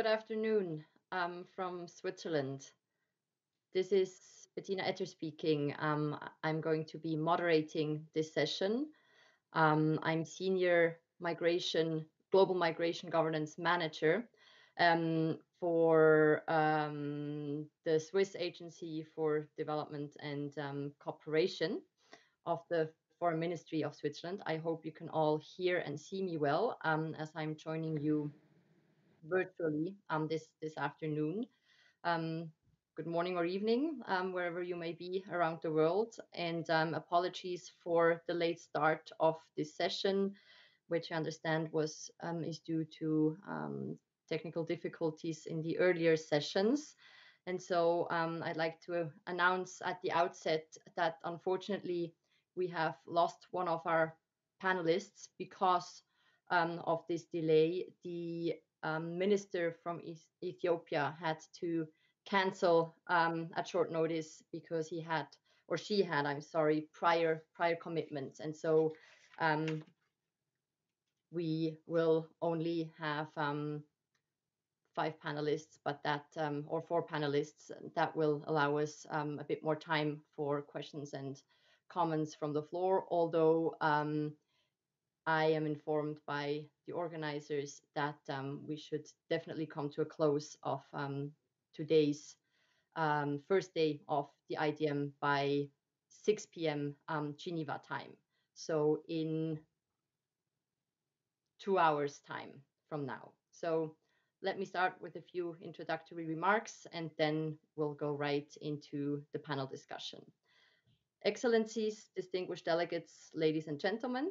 Good afternoon um, from Switzerland. This is Bettina Etter speaking. Um, I'm going to be moderating this session. Um, I'm Senior Migration, Global Migration Governance Manager um, for um, the Swiss Agency for Development and Cooperation of the Foreign Ministry of Switzerland. I hope you can all hear and see me well as I'm joining you virtually um, this this afternoon. Um, good morning or evening, um, wherever you may be around the world. And um, apologies for the late start of this session, which I understand was um, is due to um, technical difficulties in the earlier sessions. And so I'd like to announce at the outset that unfortunately we have lost one of our panelists because um, of this delay. The um, minister from Ethiopia had to cancel um, at short notice because he had or she had, I'm sorry, prior prior commitments, and so um, we will only have um, five panelists, but that um, or four panelists that will allow us um, a bit more time for questions and comments from the floor. Although I am informed by the organizers that um, we should definitely come to a close of um, today's um, first day of the IDM by 6 p.m. Um, Geneva time. So in two hours time from now. So let me start with a few introductory remarks and then we'll go right into the panel discussion. Excellencies, distinguished delegates, ladies and gentlemen,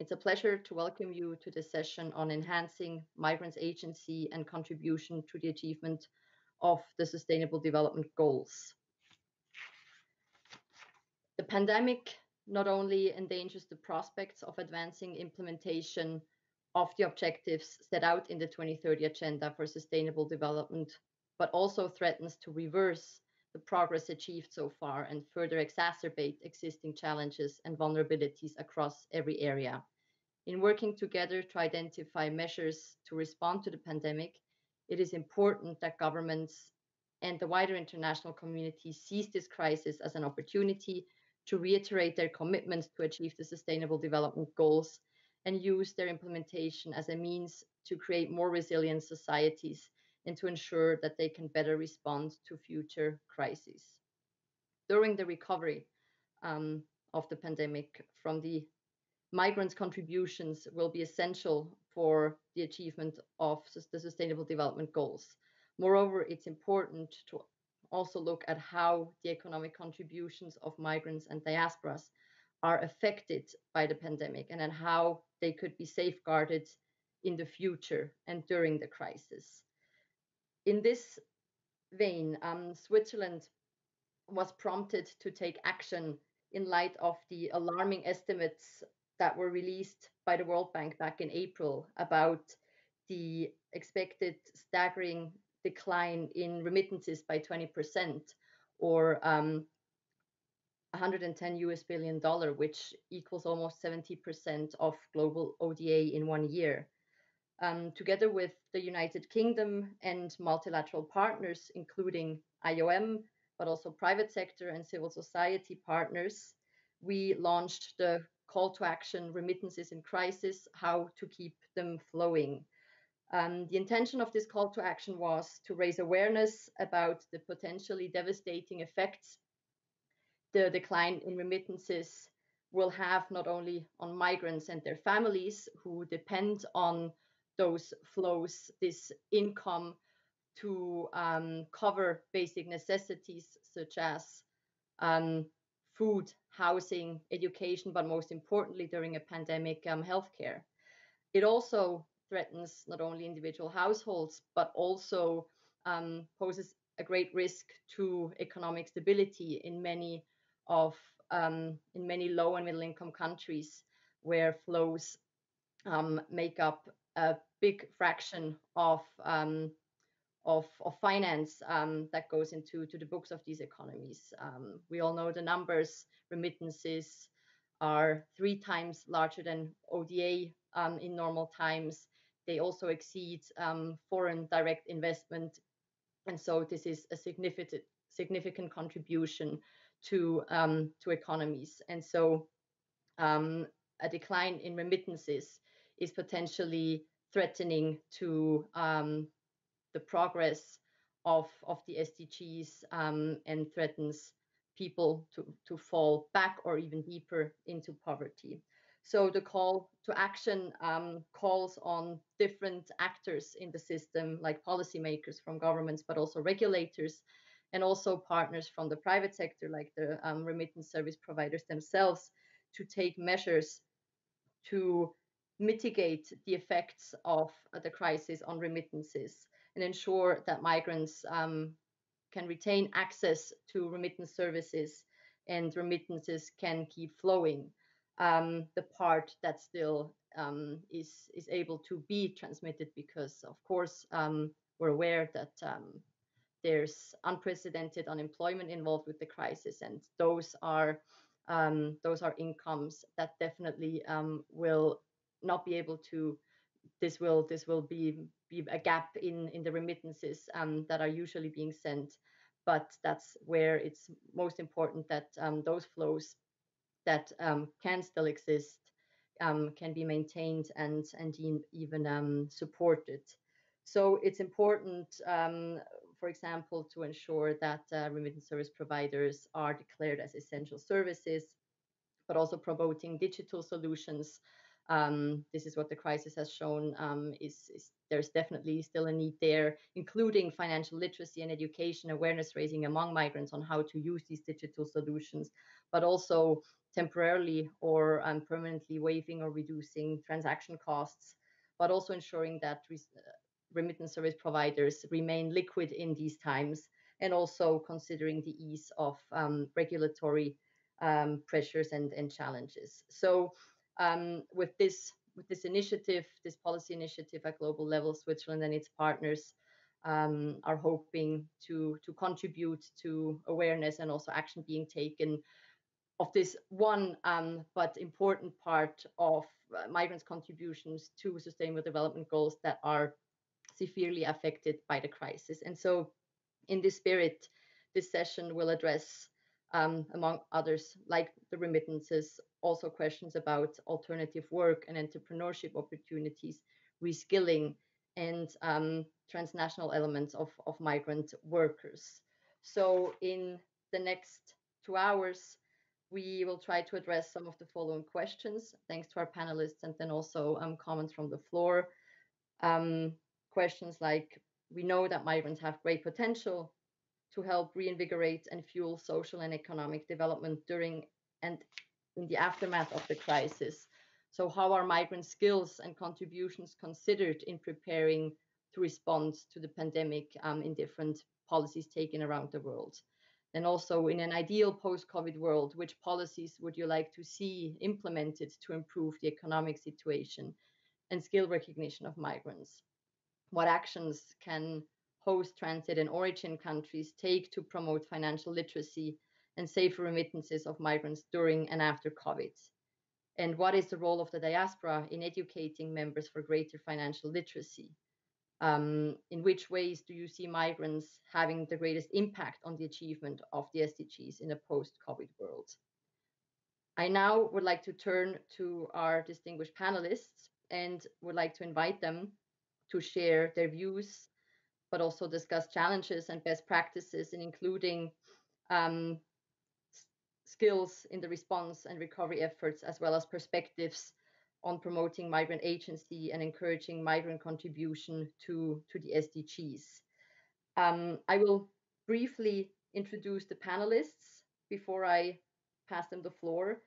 it's a pleasure to welcome you to this session on enhancing migrants' agency and contribution to the achievement of the Sustainable Development Goals. The pandemic not only endangers the prospects of advancing implementation of the objectives set out in the 2030 Agenda for Sustainable Development, but also threatens to reverse the progress achieved so far and further exacerbate existing challenges and vulnerabilities across every area. In working together to identify measures to respond to the pandemic, it is important that governments and the wider international community seize this crisis as an opportunity to reiterate their commitment to achieve the Sustainable Development Goals and use their implementation as a means to create more resilient societies and to ensure that they can better respond to future crises. During the recovery um, of the pandemic from the migrants' contributions will be essential for the achievement of the Sustainable Development Goals. Moreover, it's important to also look at how the economic contributions of migrants and diasporas are affected by the pandemic and, and how they could be safeguarded in the future and during the crisis in this vein, um, Switzerland was prompted to take action in light of the alarming estimates that were released by the World Bank back in April about the expected staggering decline in remittances by 20% or um, 110 US billion dollar, which equals almost 70% of global ODA in one year. Um, together with the United Kingdom and multilateral partners, including IOM, but also private sector and civil society partners, we launched the call to action remittances in crisis, how to keep them flowing. Um, the intention of this call to action was to raise awareness about the potentially devastating effects the decline in remittances will have not only on migrants and their families who depend on those flows, this income to um, cover basic necessities such as um, food, housing, education, but most importantly, during a pandemic, um, healthcare. It also threatens not only individual households, but also um, poses a great risk to economic stability in many of um, in many low and middle income countries where flows um, make up a big fraction of um, of, of finance um, that goes into to the books of these economies. Um, we all know the numbers. Remittances are three times larger than ODA um, in normal times. they also exceed um, foreign direct investment. And so this is a significant significant contribution to um, to economies. And so um, a decline in remittances is potentially threatening to um, the progress of, of the SDGs um, and threatens people to, to fall back or even deeper into poverty. So the call to action um, calls on different actors in the system, like policymakers from governments, but also regulators, and also partners from the private sector, like the um, remittance service providers themselves, to take measures to mitigate the effects of the crisis on remittances and ensure that migrants um, can retain access to remittance services and remittances can keep flowing. Um, the part that still um, is is able to be transmitted because, of course, um, we're aware that um, there's unprecedented unemployment involved with the crisis, and those are um, those are incomes that definitely will not be able to this will this will be be a gap in in the remittances um, that are usually being sent but that's where it's most important that um, those flows that um, can still exist um, can be maintained and and even um, supported so it's important for example, to ensure that uh, remittance service providers are declared as essential services, but also promoting digital solutions. Um, this is what the crisis has shown um, is, is, there's definitely still a need there, including financial literacy and education awareness raising among migrants on how to use these digital solutions, but also temporarily or um, permanently waiving or reducing transaction costs, but also ensuring that remittance service providers remain liquid in these times, and also considering the ease of um, regulatory um, pressures and, and challenges. So um, with this with this initiative, this policy initiative at global level, Switzerland and its partners um, are hoping to to contribute to awareness and also action being taken of this one um, but important part of uh, migrants' contributions to sustainable development goals that are severely affected by the crisis. And so, in this spirit, this session will address, um, among others, like the remittances, also questions about alternative work and entrepreneurship opportunities, reskilling, and um, transnational elements of, of migrant workers. So, in the next two hours, we will try to address some of the following questions, thanks to our panelists, and then also um, comments from the floor. Um, questions like we know that migrants have great potential to help reinvigorate and fuel social and economic development during and in the aftermath of the crisis. So, how are migrant skills and contributions considered in preparing to respond to the pandemic um, in different policies taken around the world? And also, in an ideal post COVID world, which policies would you like to see implemented to improve the economic situation and skill recognition of migrants? what actions can host transit and origin countries take to promote financial literacy and safer remittances of migrants during and after COVID? And what is the role of the diaspora in educating members for greater financial literacy? Um, in which ways do you see migrants having the greatest impact on the achievement of the SDGs in a post COVID world? I now would like to turn to our distinguished panelists and would like to invite them to share their views, but also discuss challenges and best practices in including um, skills in the response and recovery efforts, as well as perspectives on promoting migrant agency and encouraging migrant contribution to, to the SDGs. Um, I will briefly introduce the panelists before I pass them the floor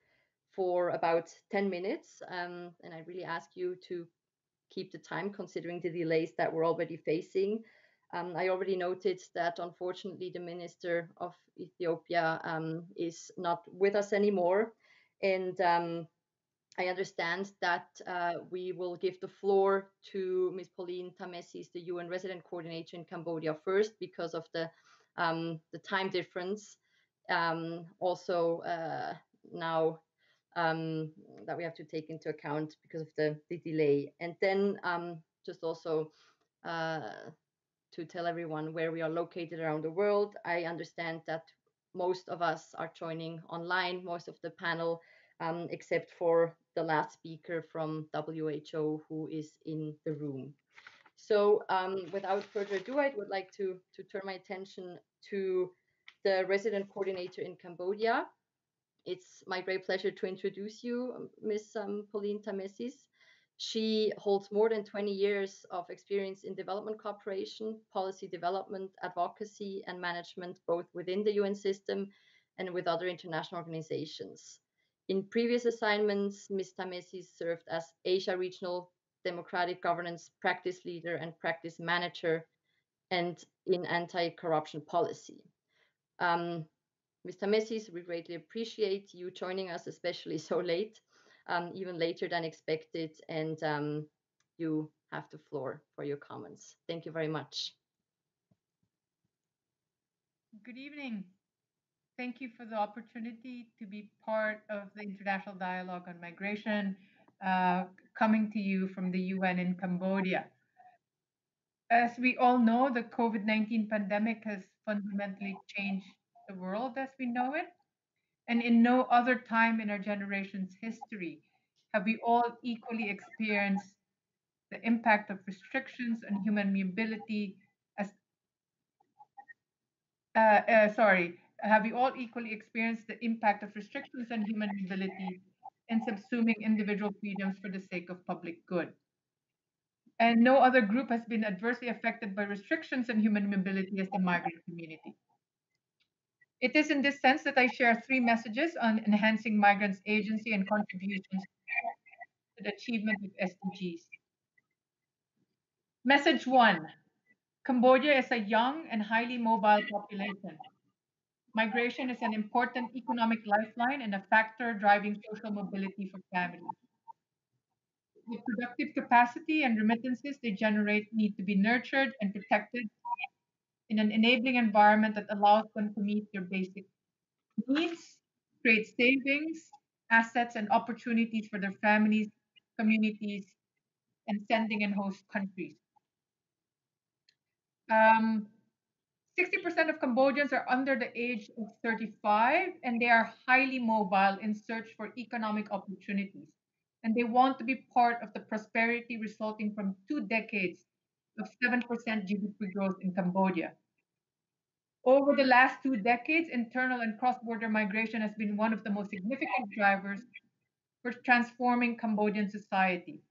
for about 10 minutes. Um, and I really ask you to keep the time considering the delays that we're already facing. Um, I already noted that unfortunately the Minister of Ethiopia um, is not with us anymore. And um, I understand that uh, we will give the floor to Ms. Pauline Tamesis, the UN resident coordinator in Cambodia first because of the, um, the time difference. Um, also, uh, now um, that we have to take into account because of the, the delay. And then just also uh, to tell everyone where we are located around the world. I understand that most of us are joining online, most of the panel, um, except for the last speaker from WHO who is in the room. So um, without further ado, I would like to, to turn my attention to the resident coordinator in Cambodia. It's my great pleasure to introduce you, Ms. Um, Pauline Tamesis. She holds more than 20 years of experience in development cooperation, policy development, advocacy, and management, both within the UN system and with other international organizations. In previous assignments, Ms. Tamesis served as Asia Regional Democratic Governance Practice Leader and Practice Manager and in anti-corruption policy. Um, Ms. Tamesis, we greatly appreciate you joining us, especially so late um, even later than expected. And um, you have the floor for your comments. Thank you very much. Good evening. Thank you for the opportunity to be part of the International Dialogue on Migration, uh, coming to you from the UN in Cambodia. As we all know, the COVID 19 pandemic has fundamentally changed the world as we know it. And in no other time in our generation's history have we all equally experienced the impact of restrictions on human mobility as uh, uh, sorry, have we all equally experienced the impact of restrictions on human mobility in subsuming individual freedoms for the sake of public good? And no other group has been adversely affected by restrictions on human mobility as the migrant community. It is in this sense that I share three messages on enhancing migrants' agency and contributions to the achievement of SDGs. Message one Cambodia is a young and highly mobile population. Migration is an important economic lifeline and a factor driving social mobility for families. The productive capacity and remittances they generate need to be nurtured and protected in an enabling environment that allows them to meet their basic needs, create savings, assets, and opportunities for their families, communities, and sending and host countries. Um, 60% of Cambodians are under the age of 35 and they are highly mobile in search for economic opportunities. And they want to be part of the prosperity resulting from two decades of 7% GDP growth in Cambodia. Over the last two decades, internal and cross border migration has been one of the most significant drivers for transforming Cambodian society.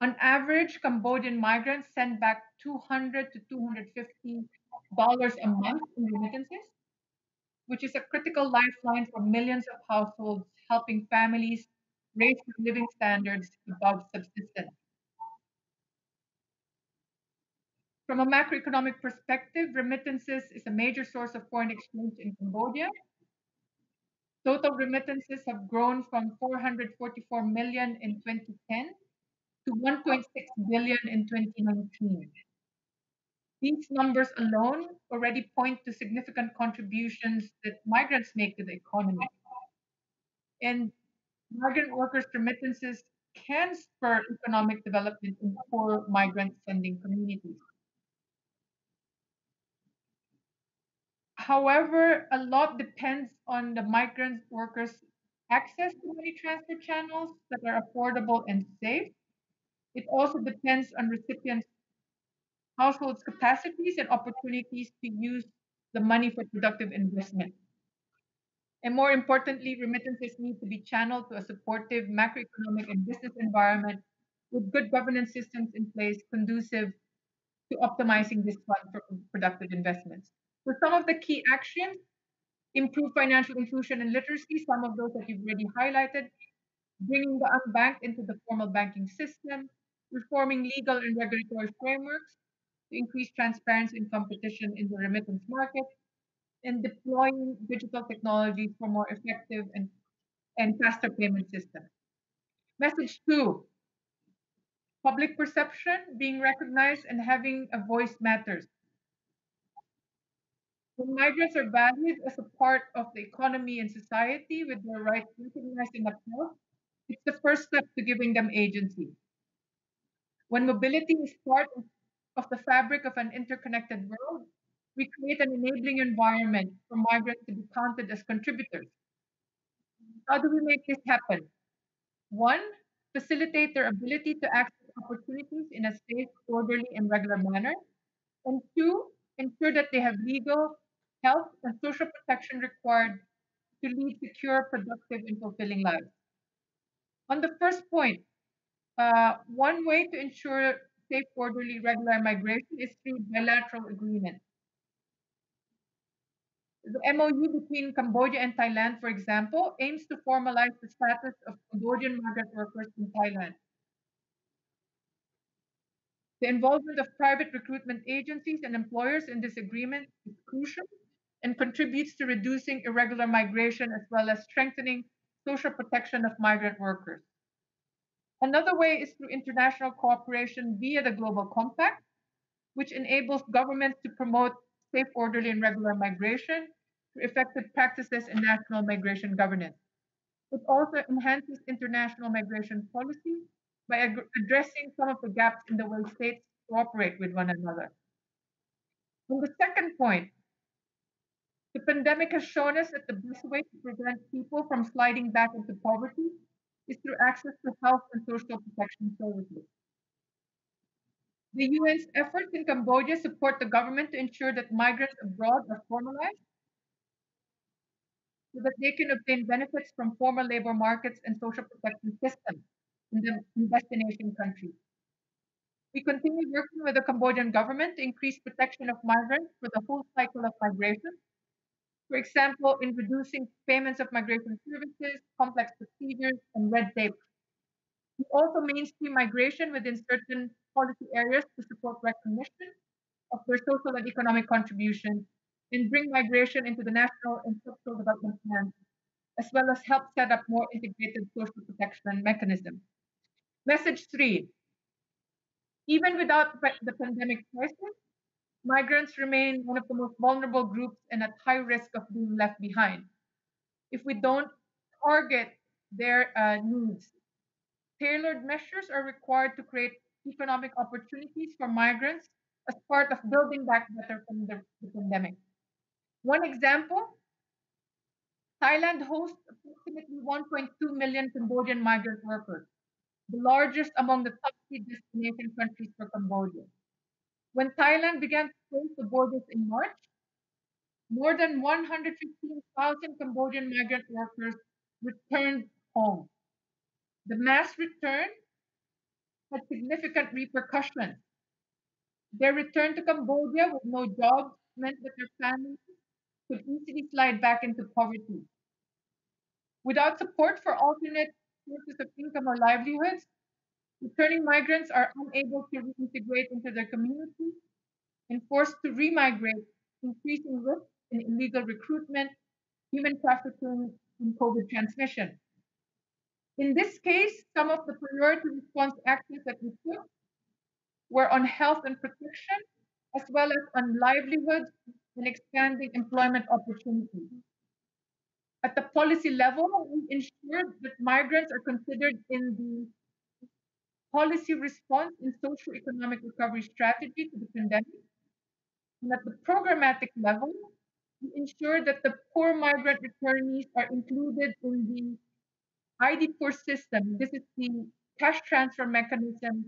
On average, Cambodian migrants send back 200 to 250 dollars a month in remittances, which is a critical lifeline for millions of households, helping families raise living standards above subsistence. From a macroeconomic perspective, remittances is a major source of foreign exchange in Cambodia. Total remittances have grown from 444 million in 2010 to 1.6 billion in 2019. These numbers alone already point to significant contributions that migrants make to the economy. And migrant workers' remittances can spur economic development in poor migrant sending communities. However, a lot depends on the migrant workers' access to money transfer channels that are affordable and safe. It also depends on recipients' households' capacities and opportunities to use the money for productive investment. And more importantly, remittances need to be channeled to a supportive macroeconomic and business environment with good governance systems in place conducive to optimizing this fund for productive investments. So some of the key actions, improve financial inclusion and literacy, some of those that you've already highlighted, bringing the unbanked into the formal banking system, reforming legal and regulatory frameworks to increase transparency and competition in the remittance market, and deploying digital technologies for more effective and, and faster payment systems. Message two, public perception, being recognized and having a voice matters. When migrants are valued as a part of the economy and society with their rights recognized and upheld, it's the first step to giving them agency. When mobility is part of the fabric of an interconnected world, we create an enabling environment for migrants to be counted as contributors. How do we make this happen? One, facilitate their ability to access opportunities in a safe, orderly, and regular manner. And two, ensure that they have legal, health, and social protection required to lead secure, productive, and fulfilling lives. On the first point, uh, one way to ensure safe, orderly, regular migration is through bilateral agreements. The MOU between Cambodia and Thailand, for example, aims to formalize the status of Cambodian migrant workers in Thailand. The involvement of private recruitment agencies and employers in this agreement is crucial and contributes to reducing irregular migration as well as strengthening social protection of migrant workers. Another way is through international cooperation via the Global Compact, which enables governments to promote safe, orderly, and regular migration through effective practices in national migration governance. It also enhances international migration policy by ag- addressing some of the gaps in the way states cooperate with one another. And the second point, the pandemic has shown us that the best way to prevent people from sliding back into poverty is through access to health and social protection services. The UN's efforts in Cambodia support the government to ensure that migrants abroad are formalized so that they can obtain benefits from formal labor markets and social protection systems in the destination countries. We continue working with the Cambodian government to increase protection of migrants for the whole cycle of migration. For example, in reducing payments of migration services, complex procedures, and red tape. We also mainstream migration within certain policy areas to support recognition of their social and economic contribution and bring migration into the national and structural development plans, as well as help set up more integrated social protection mechanisms. Message three even without the pandemic crisis, migrants remain one of the most vulnerable groups and at high risk of being left behind. If we don't target their uh, needs, tailored measures are required to create economic opportunities for migrants as part of building back better from the, the pandemic. One example Thailand hosts approximately 1.2 million Cambodian migrant workers, the largest among the top three destination countries for Cambodia. When Thailand began to close the borders in March, more than 115,000 Cambodian migrant workers returned home. The mass return had significant repercussions. Their return to Cambodia with no jobs meant that their families could easily slide back into poverty. Without support for alternate sources of income or livelihoods, returning migrants are unable to reintegrate into their communities and forced to remigrate, increasing risk in illegal recruitment, human trafficking, and COVID transmission. In this case, some of the priority response actions that we took were on health and protection, as well as on livelihoods and expanding employment opportunities. At the policy level, we ensured that migrants are considered in the policy response and social economic recovery strategy to the pandemic. And at the programmatic level, we ensure that the poor migrant returnees are included in the IDPoor system. This is the cash transfer mechanism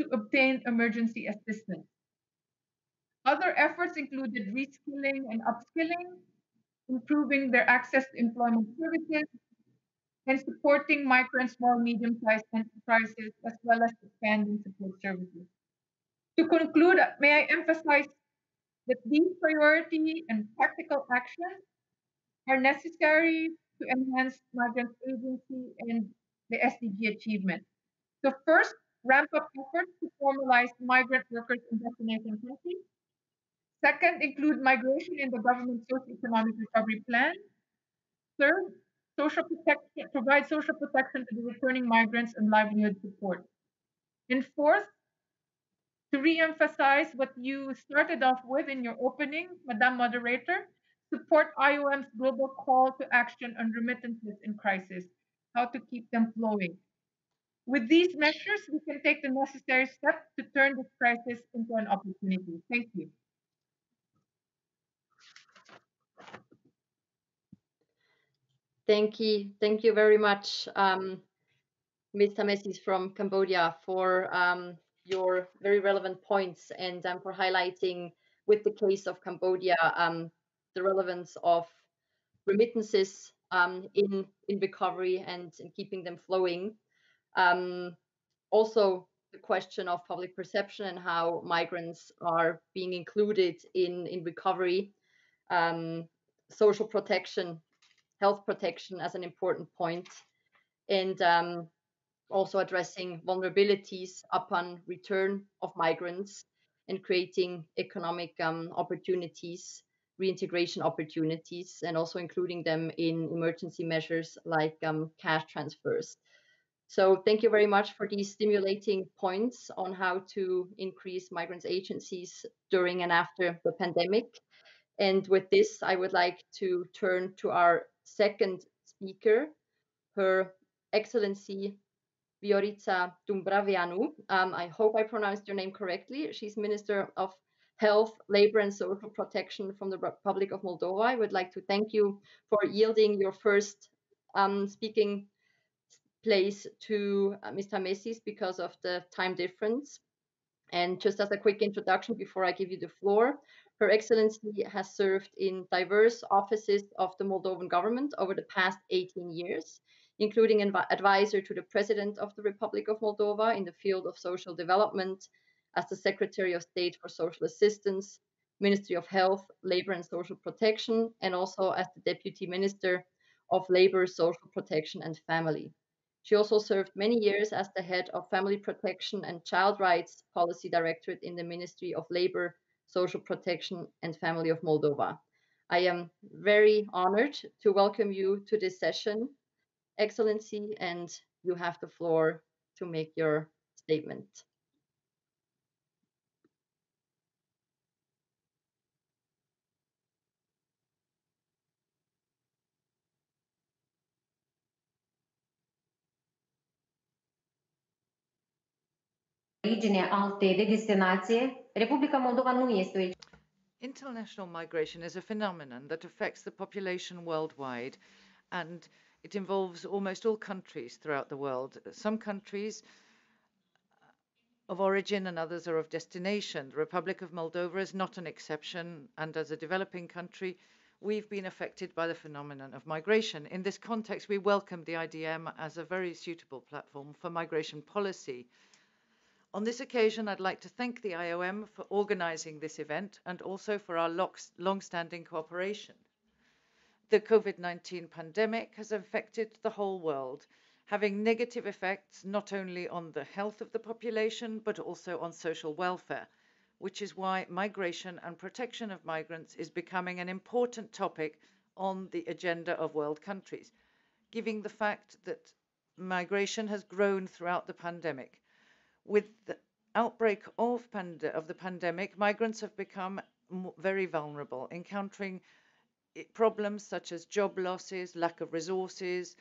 to obtain emergency assistance. Other efforts included reskilling and upskilling, improving their access to employment services, and supporting micro and small medium-sized enterprises, as well as expanding support services. To conclude, may I emphasize that these priority and practical actions are necessary to enhance migrant agency and the SDG achievement. So first, ramp up efforts to formalize migrant workers in destination countries. Second, include migration in the government socio-economic recovery plan. Third, social protection, provide social protection to the returning migrants and livelihood support. And fourth, to re-emphasize what you started off with in your opening, Madam Moderator, support IOM's global call to action on remittances in crisis, how to keep them flowing. With these measures, we can take the necessary steps to turn this crisis into an opportunity. Thank you. Thank you. Thank you very much, um, Ms. Tamesis from Cambodia, for um, your very relevant points and um, for highlighting with the case of Cambodia um, the relevance of remittances um, in in recovery and in keeping them flowing. Um, also, the question of public perception and how migrants are being included in in recovery, social protection, health protection as an important point, and um, also addressing vulnerabilities upon return of migrants and creating economic um, opportunities reintegration opportunities and also including them in emergency measures like um, cash transfers. So thank you very much for these stimulating points on how to increase migrants agencies during and after the pandemic. And with this, I would like to turn to our second speaker, Her Excellency Viorica Dumbraveanu. Um, I hope I pronounced your name correctly. She's Minister of Health, Labor and Social Protection from the Republic of Moldova. I would like to thank you for yielding your first um, speaking place to uh, Mr. Messis because of the time difference. And just as a quick introduction before I give you the floor, Her Excellency has served in diverse offices of the Moldovan government over the past 18 years, including an advisor to the President of the Republic of Moldova in the field of social development, as the Secretary of State for Social Assistance, Ministry of Health, Labor and Social Protection, and also as the Deputy Minister of Labor, Social Protection and Family. She also served many years as the head of Family Protection and Child Rights Policy Directorate in the Ministry of Labor, Social Protection and Family of Moldova. I am very honored to welcome you to this session, Excellency, and you have the floor to make your statement. origine alte de destinație, Republica Moldova nu este International migration is a phenomenon that affects the population worldwide and it involves almost all countries throughout the world. Some countries of origin and others are of destination. The Republic of Moldova is not an exception, and as a developing country, we've been affected by the phenomenon of migration. In this context, we welcome the IDM as a very suitable platform for migration policy. On this occasion, I'd like to thank the IOM for organizing this event and also for our long-standing cooperation. The COVID-19 pandemic has affected the whole world, having negative effects not only on the health of the population, but also on social welfare, which is why migration and protection of migrants is becoming an important topic on the agenda of world countries, given the fact that migration has grown throughout the pandemic. With the outbreak of, pand- of the pandemic, migrants have become very vulnerable, encountering problems such as job losses, lack of resources,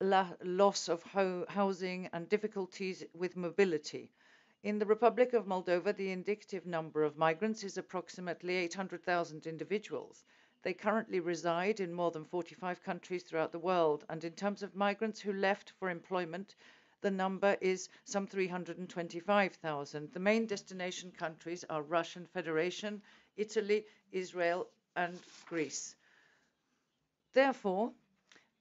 la- loss of ho- housing, and difficulties with mobility. In the Republic of Moldova, the indicative number of migrants is approximately 800,000 individuals. They currently reside in more than 45 countries throughout the world, and in terms of migrants who left for employment, the number is some 325,000. The main destination countries are Russian Federation, Italy, Israel, and Greece. Therefore,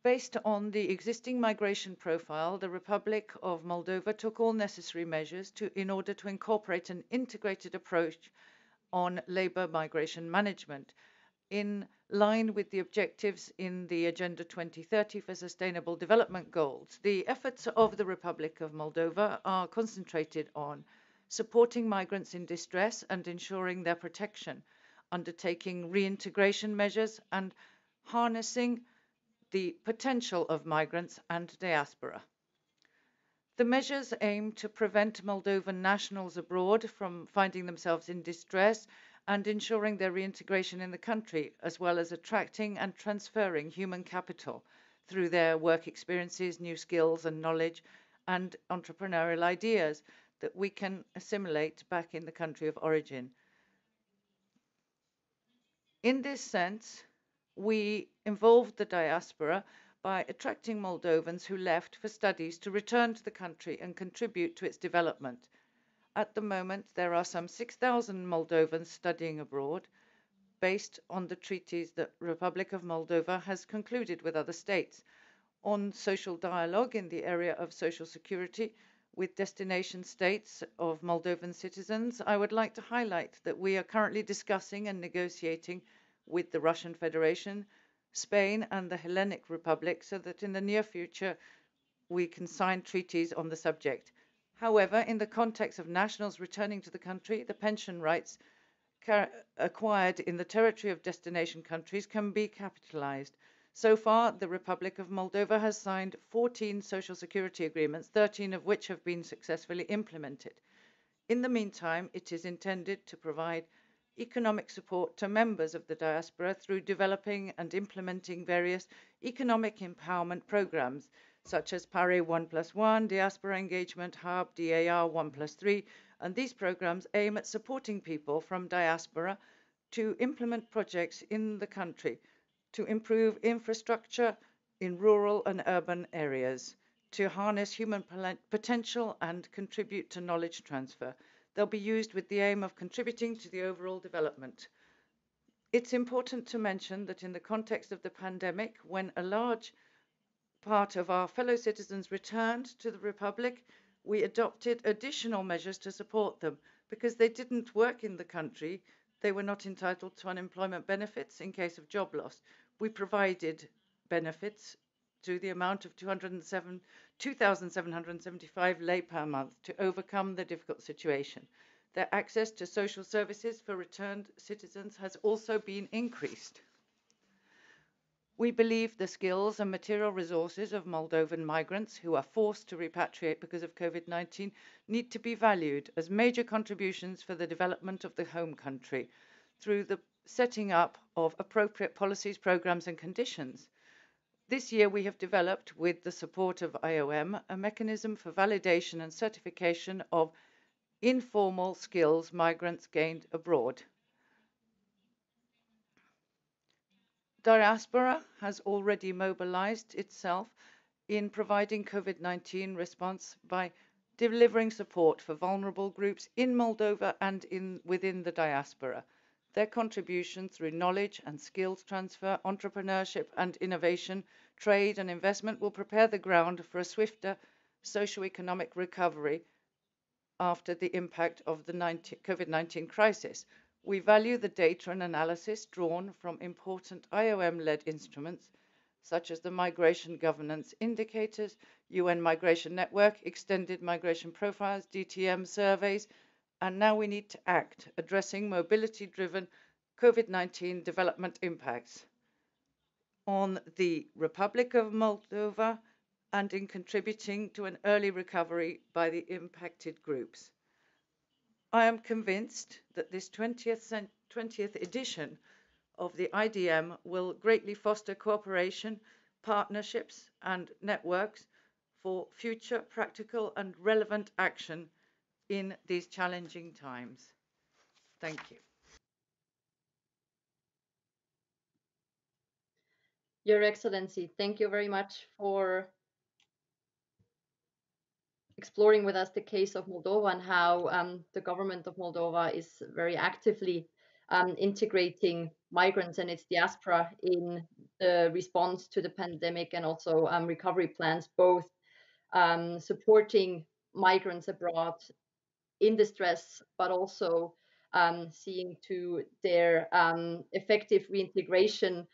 based on the existing migration profile, the Republic of Moldova took all necessary measures to, in order to incorporate an integrated approach on labor migration management in line with the objectives in the Agenda 2030 for Sustainable Development Goals. The efforts of the Republic of Moldova are concentrated on supporting migrants in distress and ensuring their protection, undertaking reintegration measures, and harnessing the potential of migrants and diaspora. The measures aim to prevent Moldovan nationals abroad from finding themselves in distress and ensuring their reintegration in the country, as well as attracting and transferring human capital through their work experiences, new skills and knowledge, and entrepreneurial ideas that we can assimilate back in the country of origin. In this sense, we involved the diaspora by attracting Moldovans who left for studies to return to the country and contribute to its development. At the moment, there are some 6,000 Moldovans studying abroad based on the treaties that Republic of Moldova has concluded with other states on social dialogue in the area of social security with destination states of Moldovan citizens, I would like to highlight that we are currently discussing and negotiating with the Russian Federation, Spain, and the Hellenic Republic so that in the near future we can sign treaties on the subject. However, in the context of nationals returning to the country, the pension rights acquired in the territory of destination countries can be capitalized. So far, the Republic of Moldova has signed 14 social security agreements, 13 of which have been successfully implemented. In the meantime, it is intended to provide economic support to members of the diaspora through developing and implementing various economic empowerment programs, such as PARE 1 plus 1, Diaspora Engagement Hub, DAR 1 plus 3, and these programs aim at supporting people from diaspora to implement projects in the country to improve infrastructure in rural and urban areas, to harness human potential and contribute to knowledge transfer. They'll be used with the aim of contributing to the overall development. It's important to mention that in the context of the pandemic, when a large part of our fellow citizens returned to the Republic, we adopted additional measures to support them because they didn't work in the country. They were not entitled to unemployment benefits in case of job loss we provided benefits to the amount of 2,775 lei per month to overcome the difficult situation. Their access to social services for returned citizens has also been increased. We believe the skills and material resources of Moldovan migrants who are forced to repatriate because of COVID 19 need to be valued as major contributions for the development of the home country through the setting up of appropriate policies, programs, and conditions. This year, we have developed, with the support of IOM, a mechanism for validation and certification of informal skills migrants gained abroad. Diaspora has already mobilized itself in providing COVID 19 response by delivering support for vulnerable groups in Moldova and in, within the diaspora. Their contribution through knowledge and skills transfer, entrepreneurship and innovation, trade and investment will prepare the ground for a swifter socio-economic recovery after the impact of the COVID-19 crisis. We value the data and analysis drawn from important IOM-led instruments such as the Migration Governance Indicators, UN Migration Network, Extended Migration Profiles, DTM surveys, and now we need to act, addressing mobility-driven COVID-19 development impacts on the Republic of Moldova and in contributing to an early recovery by the impacted groups. I am convinced that this 20th, 20th edition of the IDM will greatly foster cooperation, partnerships, and networks for future practical and relevant action in these challenging times. Thank you. Your Excellency, thank you very much for exploring with us the case of Moldova and how um, the government of Moldova is very actively um, integrating migrants and its diaspora in the response to the pandemic and also um, recovery plans, both um, supporting migrants abroad in distress, but also um, seeing to their um, effective reintegration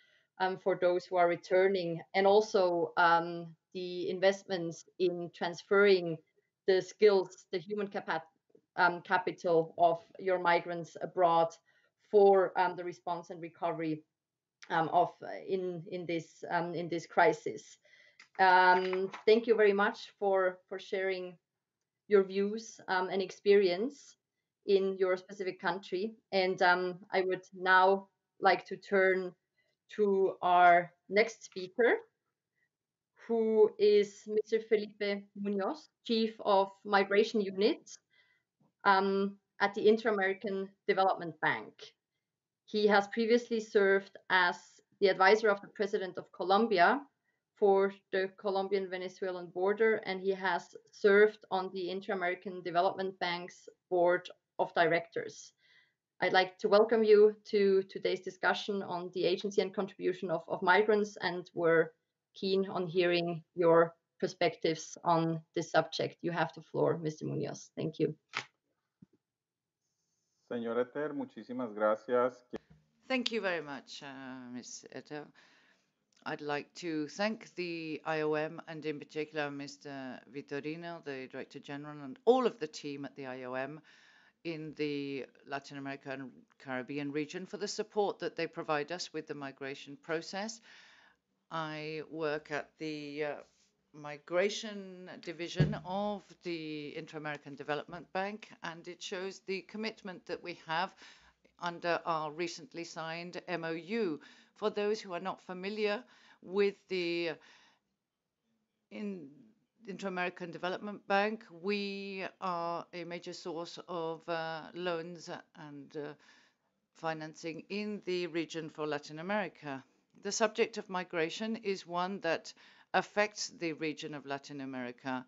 for those who are returning, and also the investments in transferring the skills, the human um, capital of your migrants abroad for um, the response and recovery of uh, in in this in this crisis. thank you very much for for sharing your views um, and experience in your specific country. And um, I would now like to turn to our next speaker, who is Mr. Felipe Munoz, Chief of Migration Unit um, at the Inter-American Development Bank. He has previously served as the advisor of the President of Colombia for the Colombian-Venezuelan border, and he has served on the Inter-American Development Bank's board of directors. I'd like to welcome you to today's discussion on the agency and contribution of, of migrants, and we're keen on hearing your perspectives on this subject. You have the floor, Mr. Munoz. Thank you. Señor Eter, muchísimas gracias. Thank you very much, uh, Ms. Eter. I'd like to thank the IOM and in particular Mr. Vitorino, the Director General, and all of the team at the IOM in the Latin America and Caribbean region for the support that they provide us with the migration process. I work at the uh, migration division of the Inter-American Development Bank, and it shows the commitment that we have under our recently signed MOU for those who are not familiar with the in Inter-American Development Bank, we are a major source of uh, loans and uh, financing in the region for Latin America. The subject of migration is one that affects the region of Latin America.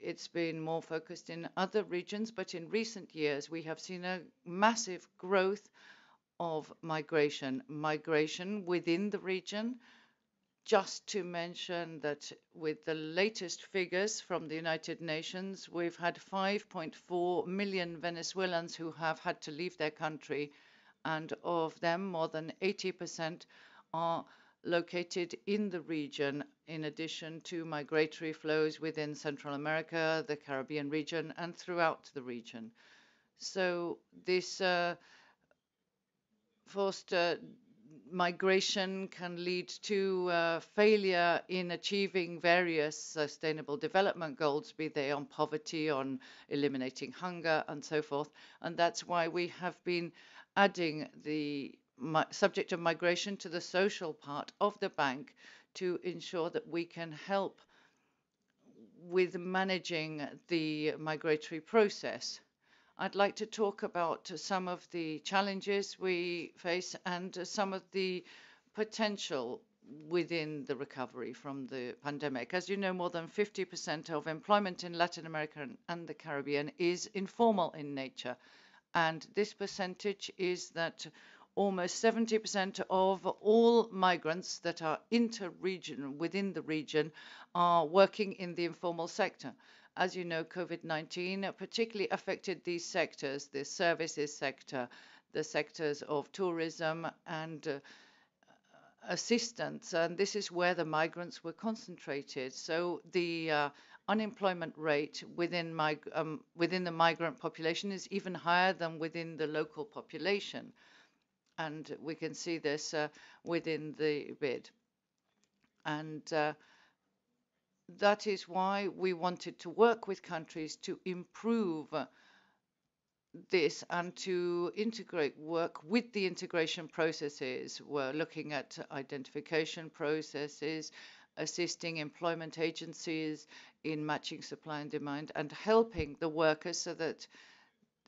It's been more focused in other regions, but in recent years we have seen a massive growth of migration, migration within the region. Just to mention that with the latest figures from the United Nations, we've had 5.4 million Venezuelans who have had to leave their country, and of them, more than 80% are located in the region, in addition to migratory flows within Central America, the Caribbean region, and throughout the region. So this uh, forced uh, migration can lead to uh, failure in achieving various sustainable development goals, be they on poverty, on eliminating hunger, and so forth. And that's why we have been adding the subject of migration to the social part of the bank to ensure that we can help with managing the migratory process. I'd like to talk about some of the challenges we face and some of the potential within the recovery from the pandemic. As you know, more than 50% of employment in Latin America and the Caribbean is informal in nature. And this percentage is that almost 70% of all migrants that are inter-region within the region are working in the informal sector. As you know, COVID-19 particularly affected these sectors, the services sector, the sectors of tourism and uh, assistance, and this is where the migrants were concentrated. So the uh, unemployment rate within, um, within the migrant population is even higher than within the local population. And we can see this uh, within the BID. And uh, that is why we wanted to work with countries to improve this and to integrate work with the integration processes. We're looking at identification processes, assisting employment agencies in matching supply and demand, and helping the workers so that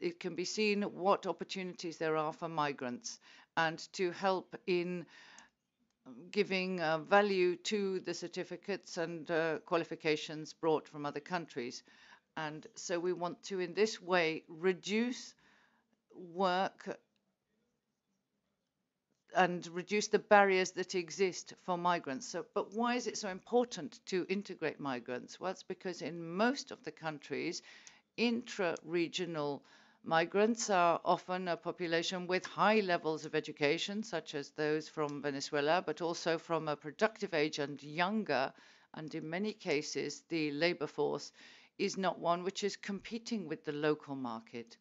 it can be seen what opportunities there are for migrants and to help in giving uh, value to the certificates and uh, qualifications brought from other countries. And so we want to, in this way, reduce work and reduce the barriers that exist for migrants. So, but why is it so important to integrate migrants? Well, it's because in most of the countries, intra-regional Migrants are often a population with high levels of education, such as those from Venezuela, but also from a productive age and younger. And in many cases, the labor force is not one which is competing with the local market.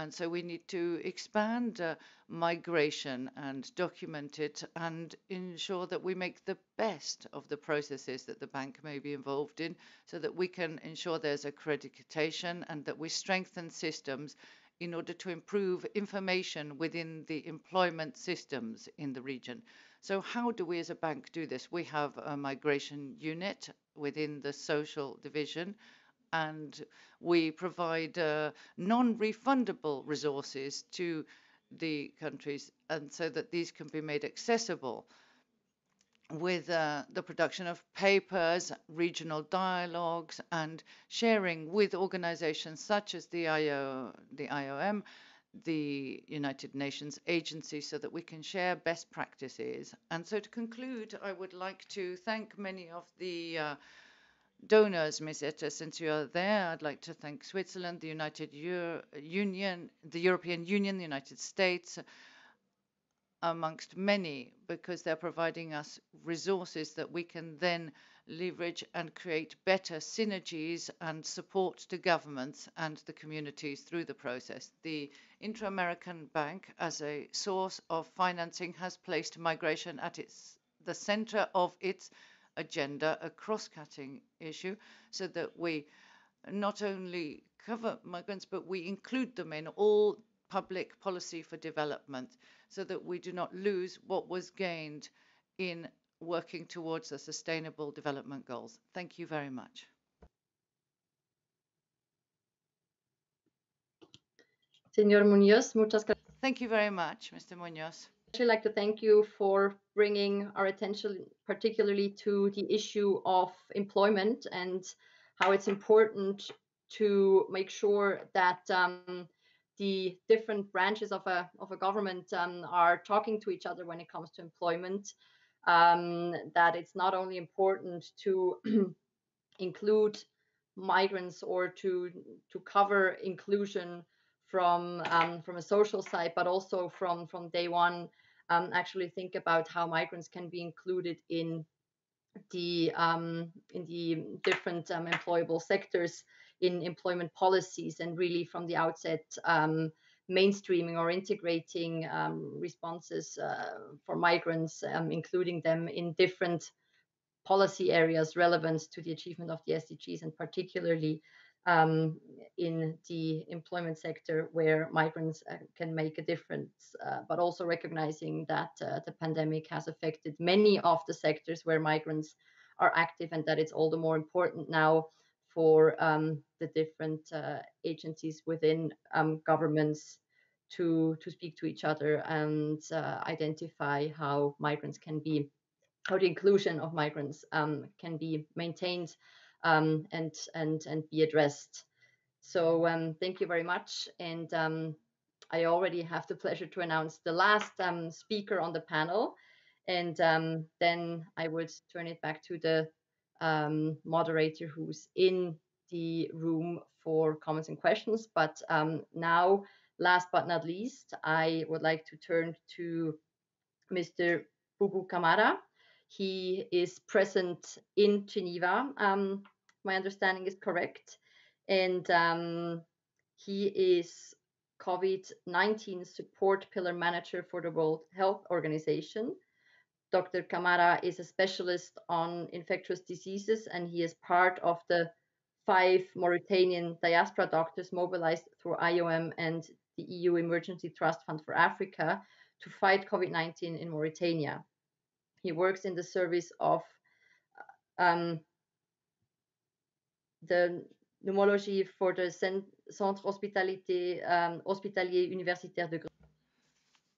And so we need to expand uh, migration and document it and ensure that we make the best of the processes that the bank may be involved in so that we can ensure there's accreditation and that we strengthen systems in order to improve information within the employment systems in the region. So how do we as a bank do this? We have a migration unit within the social division and we provide uh, non-refundable resources to the countries and so that these can be made accessible with uh, the production of papers, regional dialogues, and sharing with organizations such as the, IO, the IOM, the United Nations agency, so that we can share best practices. And so to conclude, I would like to thank many of the uh, donors, Ms. Etta, since you are there. I'd like to thank Switzerland, the United Euro Union, the European Union, the United States, amongst many because they're providing us resources that we can then leverage and create better synergies and support to governments and the communities through the process. The Inter-American Bank as a source of financing has placed migration at its the center of its agenda, a cross-cutting issue, so that we not only cover migrants, but we include them in all public policy for development so that we do not lose what was gained in working towards the sustainable development goals. Thank you very much. Senor Munoz, muchas gracias. Thank you very much, Mr. Munoz. I'd like to thank you for bringing our attention particularly to the issue of employment and how it's important to make sure that um, the different branches of a of a government um, are talking to each other when it comes to employment. Um, that it's not only important to include migrants or to to cover inclusion from um, from a social side, but also from from day one, um, actually think about how migrants can be included in the um, in the different um, employable sectors in employment policies and really from the outset um, mainstreaming or integrating um, responses uh, for migrants, um, including them in different policy areas relevant to the achievement of the SDGs and particularly um, in the employment sector where migrants uh, can make a difference, uh, but also recognizing that uh, the pandemic has affected many of the sectors where migrants are active and that it's all the more important now for um, the different uh, agencies within um, governments to to speak to each other and uh, identify how migrants can be how the inclusion of migrants um, can be maintained um, and and and be addressed. So um, thank you very much. And um, I already have the pleasure to announce the last um, speaker on the panel. And um, then I would turn it back to the um, moderator who's in the room for comments and questions. But now, last but not least, I would like to turn to Mr. Boubou Camara. He is present in Geneva. Um, my understanding is correct. And um, he is COVID 19 support pillar manager for the World Health Organization. Dr. Camara is a specialist on infectious diseases, and he is part of the five Mauritanian diaspora doctors mobilized through IOM and the EU Emergency Trust Fund for Africa to fight COVID 19 in Mauritania. He works in the service of um, the pneumology for the Centre Hospitalité, um, Hospitalier Universitaire de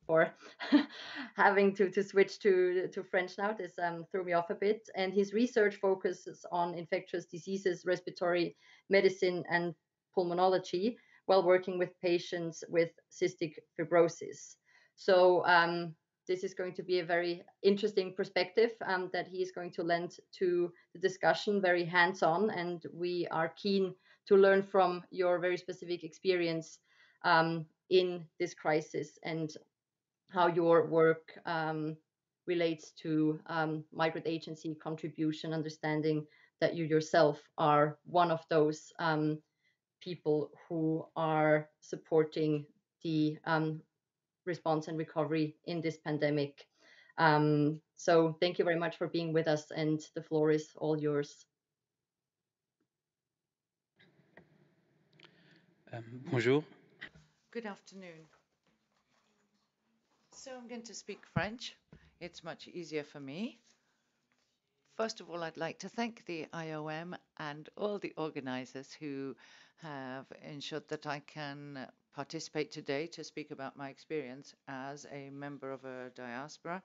for having to, to switch to, to French now. This um, threw me off a bit. And his research focuses on infectious diseases, respiratory medicine, and pulmonology while working with patients with cystic fibrosis. So um, this is going to be a very interesting perspective um, that he is going to lend to the discussion, very hands on. And we are keen to learn from your very specific experience um, in this crisis and how your work um, relates to um, migrant agency contribution, understanding that you yourself are one of those um, people who are supporting the um, response and recovery in this pandemic. Um, so thank you very much for being with us and the floor is all yours. Um, bonjour. Good afternoon. So I'm going to speak French it's much easier for me. First of all, I'd like to thank the IOM and all the organizers who have ensured that I can participate today to speak about my experience as a member of a diaspora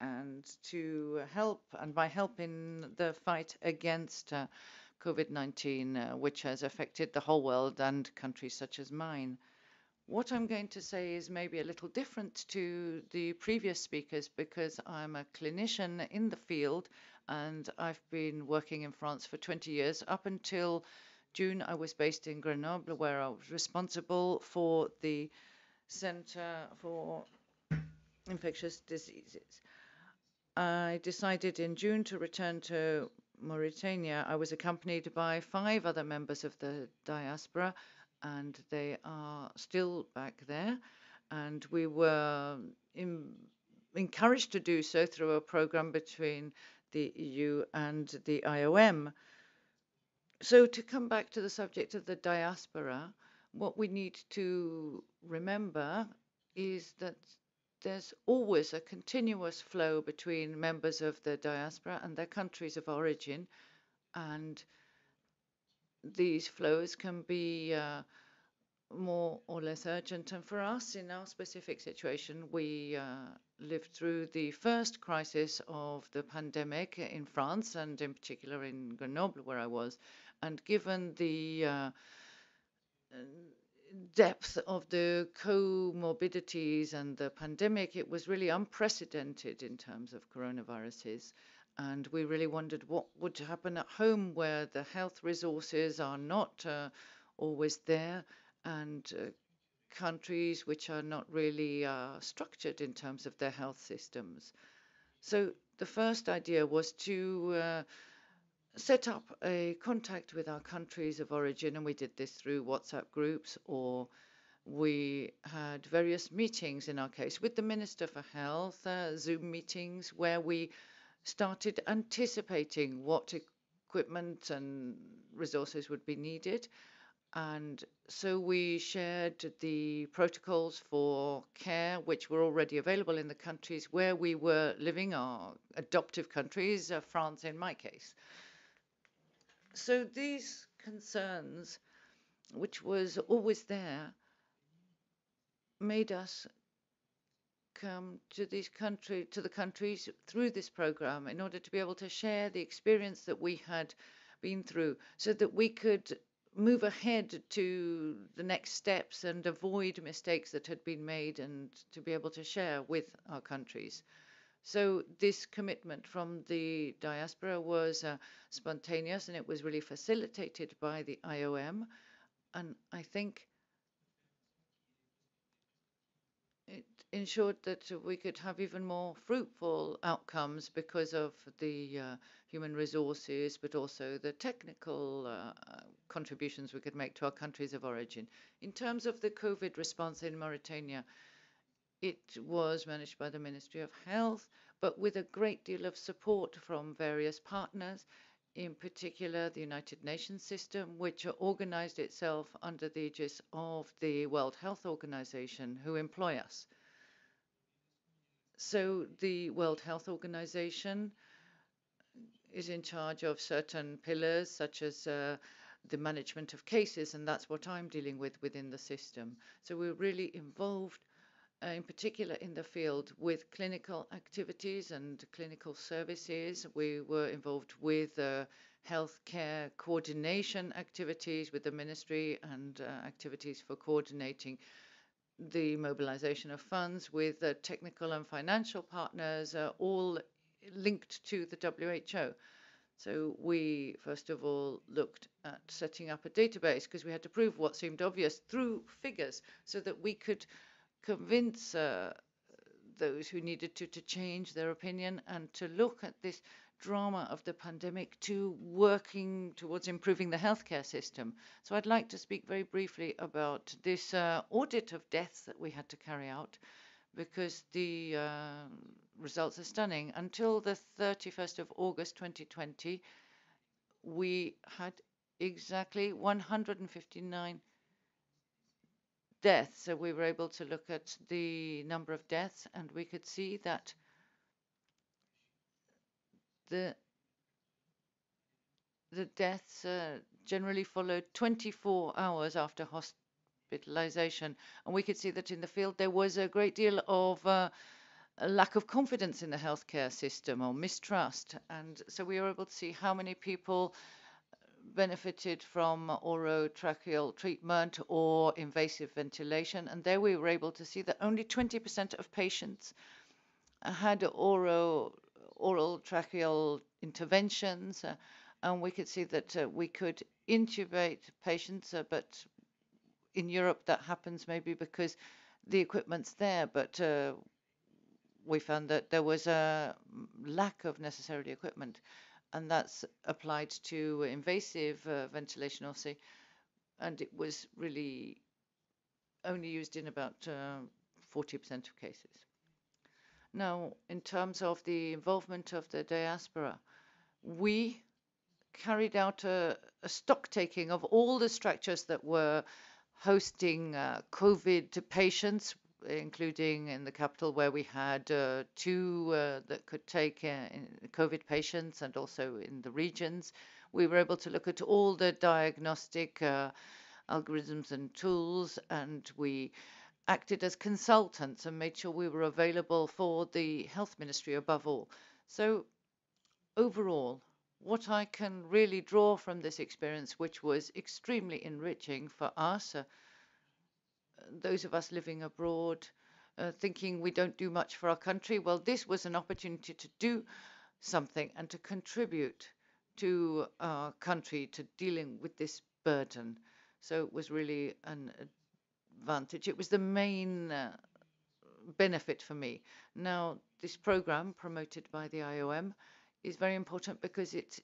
and to help and by help in the fight against uh, COVID-19, uh, which has affected the whole world and countries such as mine. What I'm going to say is maybe a little different to the previous speakers because I'm a clinician in the field and I've been working in France for 20 years. Up until June, I was based in Grenoble, where I was responsible for the Center for Infectious Diseases. I decided in June to return to Mauritania. I was accompanied by five other members of the diaspora, and they are still back there. And we were in, encouraged to do so through a program between the EU and the IOM. So, to come back to the subject of the diaspora, what we need to remember is that there's always a continuous flow between members of the diaspora and their countries of origin, and these flows can be uh, more or less urgent. And for us, in our specific situation, we uh, lived through the first crisis of the pandemic in France, and in particular in Grenoble, where I was. And given the uh, depth of the comorbidities and the pandemic, it was really unprecedented in terms of coronaviruses. And we really wondered what would happen at home where the health resources are not uh, always there and uh, countries which are not really uh, structured in terms of their health systems. So the first idea was to uh, set up a contact with our countries of origin, and we did this through WhatsApp groups or we had various meetings in our case with the Minister for Health, uh, Zoom meetings where we started anticipating what equipment and resources would be needed. And so we shared the protocols for care, which were already available in the countries where we were living, our adoptive countries, uh, France in my case. So these concerns, which was always there, made us come to these country to the countries through this program in order to be able to share the experience that we had been through so that we could move ahead to the next steps and avoid mistakes that had been made and to be able to share with our countries. So this commitment from the diaspora was uh, spontaneous and it was really facilitated by the IOM. And I think it ensured that we could have even more fruitful outcomes because of the uh, human resources, but also the technical uh, contributions we could make to our countries of origin. In terms of the COVID response in Mauritania, it was managed by the Ministry of Health, but with a great deal of support from various partners, in particular the United Nations system, which organized itself under the aegis of the World Health Organization, who employ us. So the World Health Organization is in charge of certain pillars, such as uh, the management of cases, and that's what I'm dealing with within the system. So we're really involved in particular in the field with clinical activities and clinical services. We were involved with uh, healthcare coordination activities with the ministry and uh, activities for coordinating the mobilization of funds with uh, technical and financial partners, uh, all linked to the WHO. So we, first of all, looked at setting up a database because we had to prove what seemed obvious through figures so that we could convince uh, those who needed to to change their opinion and to look at this drama of the pandemic to working towards improving the healthcare system. So I'd like to speak very briefly about this uh, audit of deaths that we had to carry out because the uh, results are stunning. Until the 31st of August 2020, we had exactly 159 deaths. So we were able to look at the number of deaths, and we could see that the the deaths uh, generally followed 24 hours after hospitalization. And we could see that in the field there was a great deal of uh, lack of confidence in the healthcare system or mistrust. And so we were able to see how many people benefited from orotracheal treatment or invasive ventilation. And there we were able to see that only 20% of patients had oro, oral tracheal interventions. Uh, and we could see that uh, we could intubate patients, uh, but in Europe that happens maybe because the equipment's there, but uh, we found that there was a lack of necessary equipment, and that's applied to invasive uh, ventilation also, and it was really only used in about 40% uh, of cases. Now, in terms of the involvement of the diaspora, we carried out a, a stock taking of all the structures that were hosting uh, COVID patients, including in the capital where we had uh, two uh, that could take COVID patients and also in the regions. We were able to look at all the diagnostic uh, algorithms and tools, and we acted as consultants and made sure we were available for the health ministry above all. So overall, what I can really draw from this experience, which was extremely enriching for us, uh, those of us living abroad, uh, thinking we don't do much for our country, well, this was an opportunity to do something and to contribute to our country to dealing with this burden. So it was really an advantage. It was the main uh, benefit for me. Now, this program promoted by the IOM is very important because it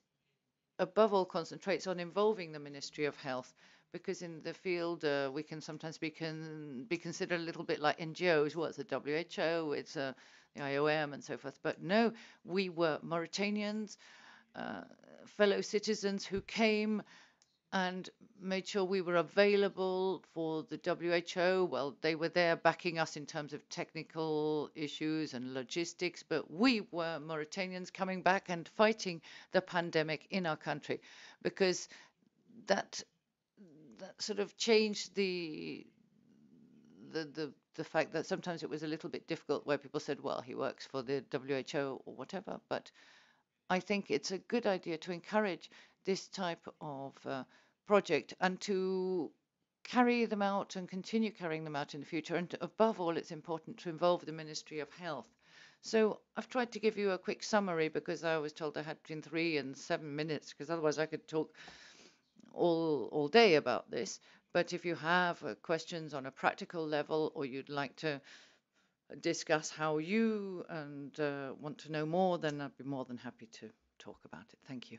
above all concentrates on involving the Ministry of Health because in the field uh, we can sometimes be can be considered a little bit like NGOs. Well, it's the WHO, it's uh, the IOM, and so forth. But no, we were Mauritanians, uh, fellow citizens who came and made sure we were available for the WHO. Well, they were there backing us in terms of technical issues and logistics, but we were Mauritanians coming back and fighting the pandemic in our country because that sort of changed the the the the fact that sometimes it was a little bit difficult where people said, well, he works for the WHO or whatever. But I think it's a good idea to encourage this type of uh, project and to carry them out and continue carrying them out in the future. And above all, it's important to involve the Ministry of Health. So I've tried to give you a quick summary because I was told I had between three and seven minutes because otherwise I could talk all, all day about this. But if you have uh, questions on a practical level or you'd like to discuss how you and uh, want to know more, then I'd be more than happy to talk about it. Thank you.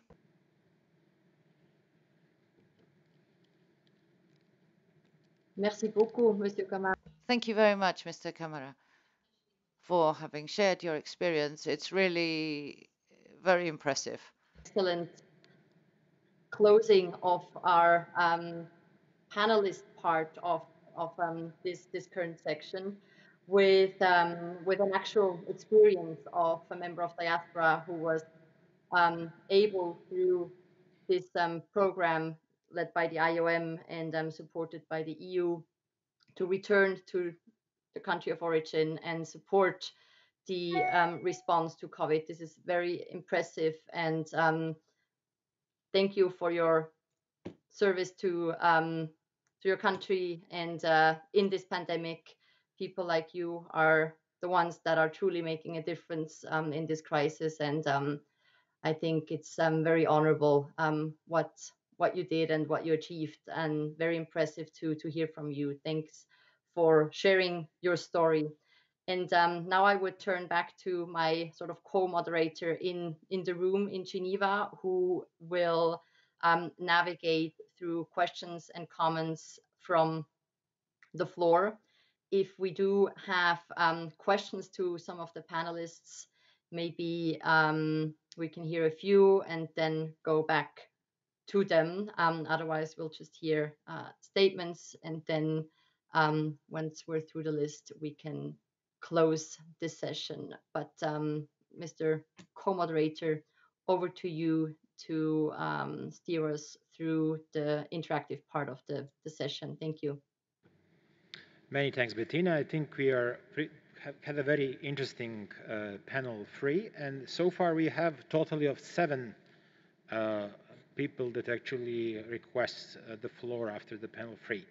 Merci beaucoup, Monsieur Camara. Thank you very much, Mr. Camara, for having shared your experience. It's really very impressive. Excellent closing of our um, panelist part of, of um, this, this current section with, um, with an actual experience of a member of diaspora who was um, able through this um, program led by the IOM and supported by the EU to return to the country of origin and support the um, response to COVID. This is very impressive and um, thank you for your service to um, to your country and uh, in this pandemic. People like you are the ones that are truly making a difference um, in this crisis. And um, I think it's very honorable what what you did and what you achieved. And very impressive to to hear from you. Thanks for sharing your story and um, now i would turn back to my sort of co-moderator in in the room in geneva who will um, navigate through questions and comments from the floor if we do have um, questions to some of the panelists maybe um, we can hear a few and then go back to them. Um, otherwise, we'll just hear uh, statements and then um, once we're through the list, we can close this session. But um, Mr. Co-moderator, over to you to um, steer us through the interactive part of the, the session. Thank you. Many thanks, Bettina. I think we are have a very interesting uh, panel free, and so far we have totally of seven uh, people that actually request uh, the floor after the panel free.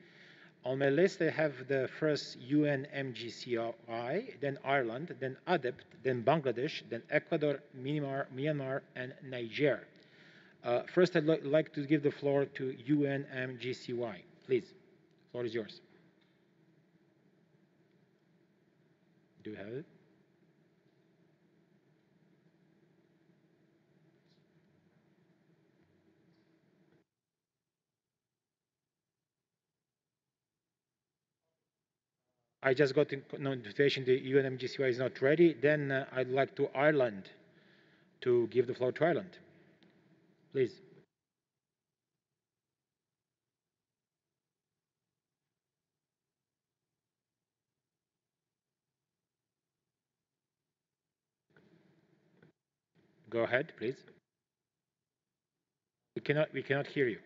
On my list, I have the first UNMGCY, then Ireland, then ADEPT, then Bangladesh, then Ecuador, Myanmar, Myanmar and Niger. Uh, first, I'd li like to give the floor to UNMGCY. Please, the floor is yours. Do you have it? I just got a notification the UNMGCY is not ready. Then uh, I'd like to Ireland to give the floor to Ireland. Please. Go ahead, please. We cannot, we cannot hear you.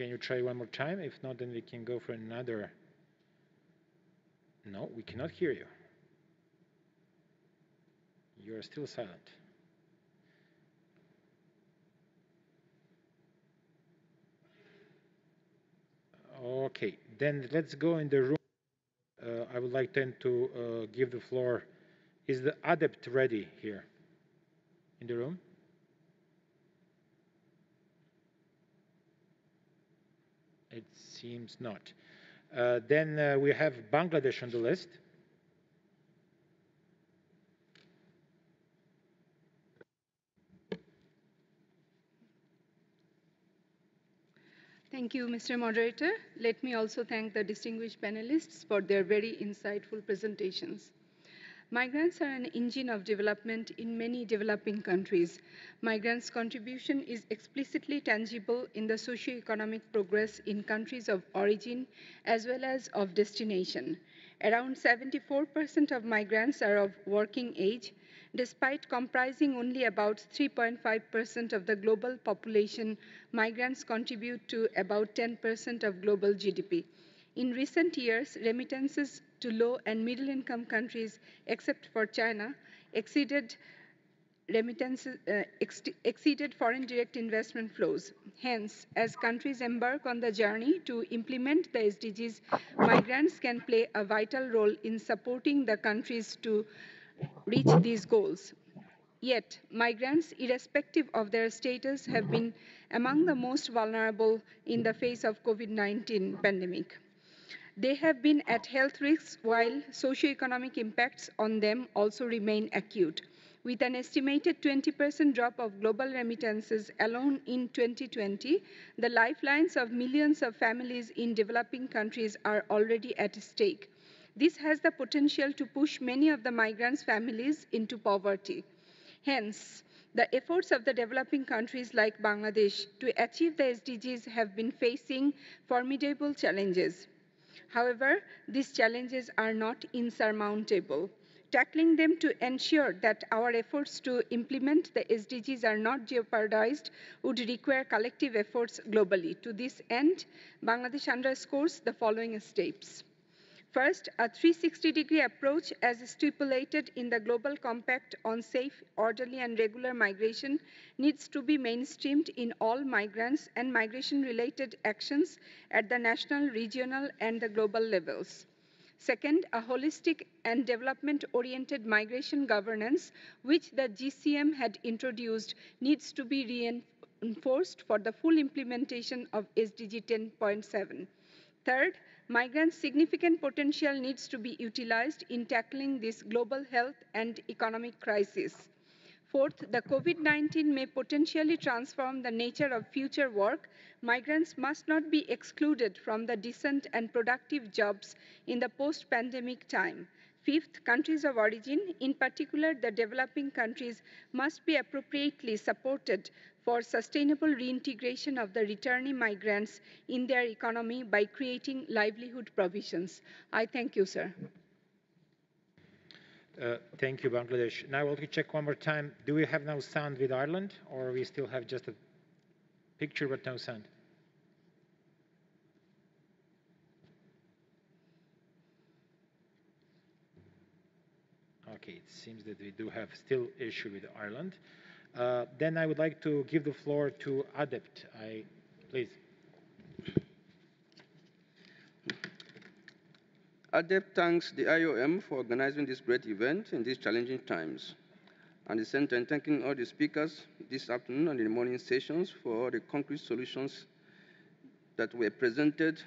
Can you try one more time? If not, then we can go for another. No, we cannot hear you. You are still silent. Okay, then let's go in the room. Uh, I would like then to uh, give the floor. Is the adept ready here in the room? It seems not. Uh, then uh, we have Bangladesh on the list. Thank you, Mr. Moderator. Let me also thank the distinguished panelists for their very insightful presentations. Migrants are an engine of development in many developing countries. Migrants' contribution is explicitly tangible in the socio-economic progress in countries of origin as well as of destination. Around 74% of migrants are of working age, despite comprising only about 3.5% of the global population, migrants contribute to about 10% of global GDP. In recent years, remittances to low and middle income countries, except for China, exceeded remittances uh, ex exceeded foreign direct investment flows. Hence, as countries embark on the journey to implement the SDGs, migrants can play a vital role in supporting the countries to reach these goals. Yet, migrants, irrespective of their status, have been among the most vulnerable in the face of COVID-19 pandemic. They have been at health risks while socioeconomic impacts on them also remain acute. With an estimated 20% drop of global remittances alone in 2020, the lifelines of millions of families in developing countries are already at stake. This has the potential to push many of the migrants' families into poverty. Hence, the efforts of the developing countries like Bangladesh to achieve the SDGs have been facing formidable challenges. However, these challenges are not insurmountable. Tackling them to ensure that our efforts to implement the SDGs are not jeopardized would require collective efforts globally. To this end, Bangladesh underscores the following steps. First, a 360 degree approach as stipulated in the Global Compact on Safe, Orderly, and Regular Migration needs to be mainstreamed in all migrants and migration related actions at the national, regional, and the global levels. Second, a holistic and development oriented migration governance, which the GCM had introduced, needs to be reinforced for the full implementation of SDG 10.7. Third, migrants' significant potential needs to be utilized in tackling this global health and economic crisis. Fourth, the COVID-19 may potentially transform the nature of future work. Migrants must not be excluded from the decent and productive jobs in the post-pandemic time. Fifth, countries of origin, in particular the developing countries, must be appropriately supported for sustainable reintegration of the returning migrants in their economy by creating livelihood provisions. I thank you, sir. Uh, thank you, Bangladesh. Now we'll check one more time. Do we have no sound with Ireland, or we still have just a picture but no sound? It seems that we do have still issue with Ireland. Uh, then I would like to give the floor to Adept. I, please. ADEPT thanks the IOM for organizing this great event in these challenging times. And the same time, thanking all the speakers this afternoon and in the morning sessions for all the concrete solutions that were presented,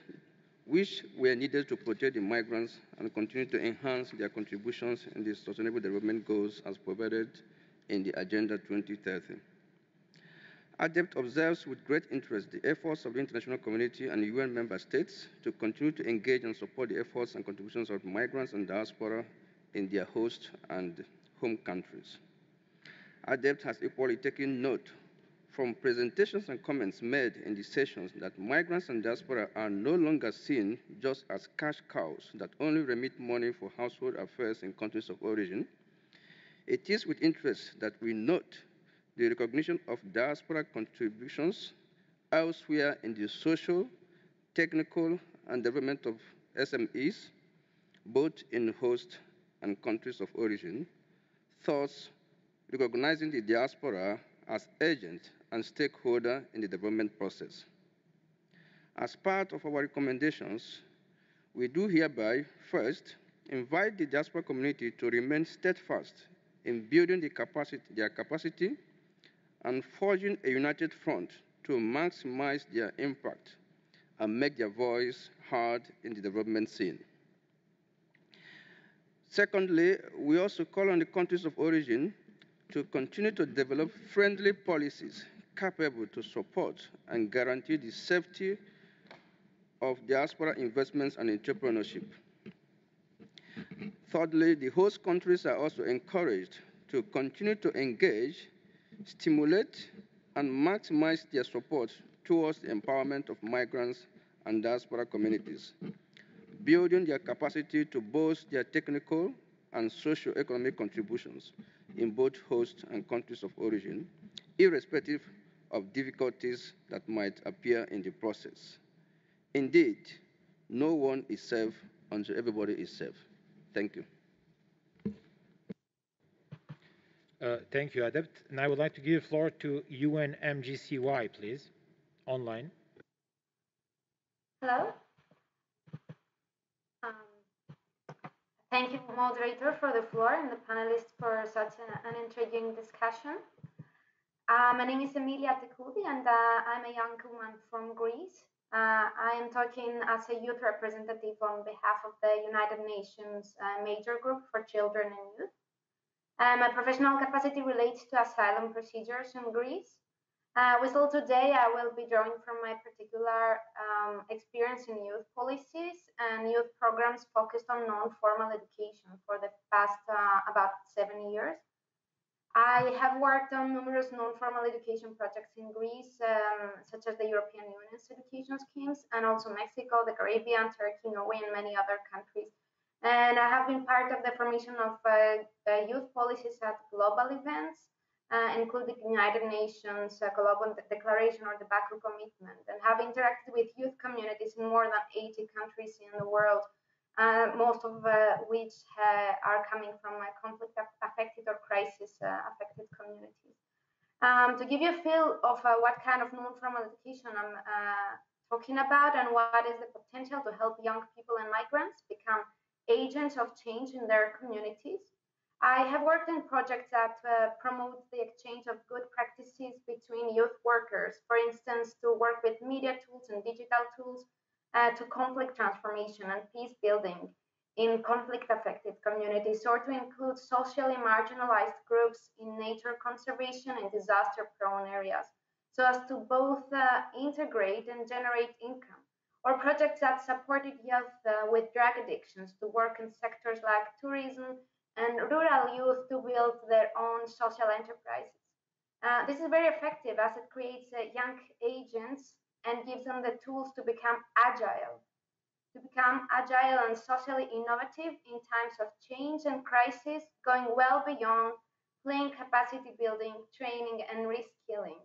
which were needed to protect the migrants and continue to enhance their contributions in the sustainable development goals as provided in the Agenda 2030. ADEPT observes with great interest the efforts of the international community and UN member states to continue to engage and support the efforts and contributions of migrants and diaspora in their host and home countries. ADEPT has equally taken note from presentations and comments made in the sessions that migrants and diaspora are no longer seen just as cash cows that only remit money for household affairs in countries of origin. It is with interest that we note the recognition of diaspora contributions elsewhere in the social, technical, and development of SMEs, both in host and countries of origin, thus recognizing the diaspora as agent and stakeholder in the development process. As part of our recommendations, we do hereby first invite the diaspora community to remain steadfast in building the capacity, their capacity and forging a united front to maximize their impact and make their voice heard in the development scene. Secondly, we also call on the countries of origin to continue to develop friendly policies capable to support and guarantee the safety of diaspora investments and entrepreneurship. Thirdly, the host countries are also encouraged to continue to engage stimulate and maximize their support towards the empowerment of migrants and diaspora communities, building their capacity to boost their technical and socio-economic contributions in both host and countries of origin, irrespective of difficulties that might appear in the process. Indeed, no one is safe until everybody is safe. Thank you. Uh, thank you, Adept. And I would like to give the floor to UNMGCY, please, online. Hello. Um, thank you, moderator, for the floor and the panelists for such an, an intriguing discussion. Uh, my name is Emilia Tekoudi, and uh, I'm a young woman from Greece. Uh, I am talking as a youth representative on behalf of the United Nations uh, Major Group for Children and Youth. Uh, my professional capacity relates to asylum procedures in Greece. Uh, with all today, I will be drawing from my particular um, experience in youth policies and youth programs focused on non-formal education for the past uh, about seven years. I have worked on numerous non-formal education projects in Greece, um, such as the European Union's education schemes, and also Mexico, the Caribbean, Turkey, Norway, and many other countries. And I have been part of the formation of uh, uh, youth policies at global events, uh, including the United Nations uh, Global Declaration or the Baku Commitment, and have interacted with youth communities in more than 80 countries in the world, most of uh, which are coming from conflict-affected or crisis-affected communities. Um, to give you a feel of what kind of non-formal education I'm talking about and what is the potential to help young people and migrants become agents of change in their communities. I have worked in projects that uh, promote the exchange of good practices between youth workers, for instance, to work with media tools and digital tools uh, to conflict transformation and peace building in conflict affected communities or to include socially marginalized groups in nature conservation and disaster prone areas so as to both uh, integrate and generate income or projects that supported youth uh, with drug addictions to work in sectors like tourism and rural youth to build their own social enterprises. Uh, this is very effective as it creates uh, young agents and gives them the tools to become agile, to become agile and socially innovative in times of change and crisis, going well beyond plain capacity building, training, and reskilling,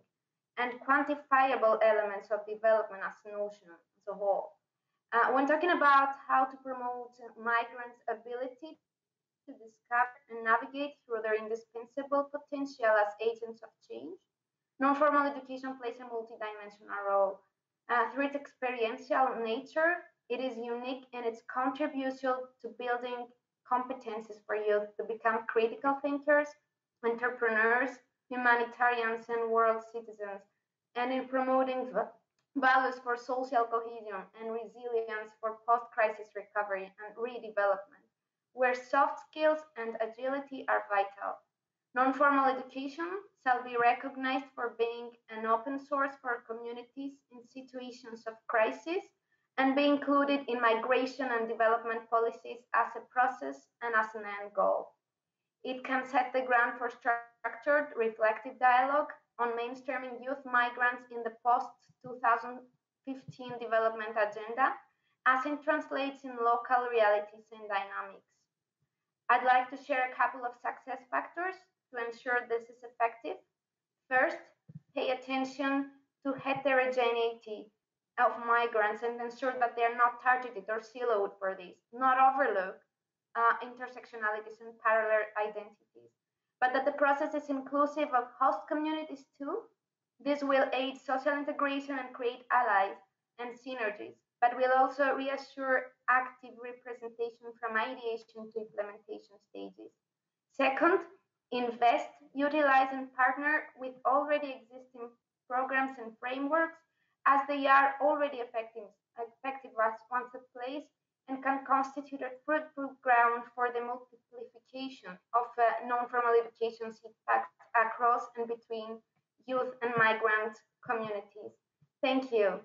and quantifiable elements of development as a notion as a whole. Uh, when talking about how to promote migrants' ability to discover and navigate through their indispensable potential as agents of change, non-formal education plays a multidimensional role. Uh, through its experiential nature, it is unique in its contribution to building competences for youth to become critical thinkers, entrepreneurs, humanitarians, and world citizens, and in promoting values for social cohesion and resilience for post-crisis recovery and redevelopment where soft skills and agility are vital. Non-formal education shall be recognized for being an open source for communities in situations of crisis and be included in migration and development policies as a process and as an end goal. It can set the ground for structured, reflective dialogue on mainstreaming youth migrants in the post-2015 development agenda as it translates in local realities and dynamics. I'd like to share a couple of success factors to ensure this is effective. First, pay attention to heterogeneity of migrants and ensure that they are not targeted or siloed for this, not overlook uh, intersectionalities and parallel identities, but that the process is inclusive of host communities too. This will aid social integration and create allies and synergies but will also reassure active representation from ideation to implementation stages. Second, invest, utilize, and partner with already existing programs and frameworks as they are already effective, effective once in place and can constitute a fruitful ground for the multiplication of uh, non-formal education's impact across and between youth and migrant communities. Thank you.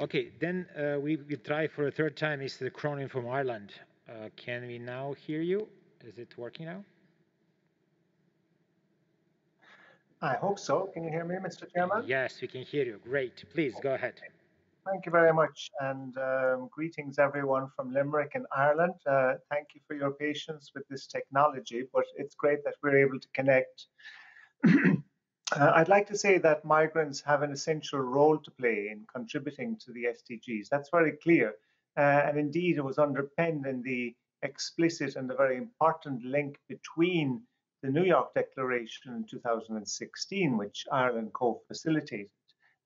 Okay, then uh, we will try for a third time. Mr. Cronin from Ireland. Uh, can we now hear you? Is it working now? I hope so. Can you hear me, Mr. Chairman? Yes, we can hear you. Great. Please go ahead. Thank you very much, and um, greetings everyone from Limerick in Ireland. Uh, thank you for your patience with this technology, but it's great that we're able to connect Uh, I'd like to say that migrants have an essential role to play in contributing to the SDGs. That's very clear. Uh, and indeed, it was underpinned in the explicit and the very important link between the New York Declaration in 2016, which Ireland co facilitated,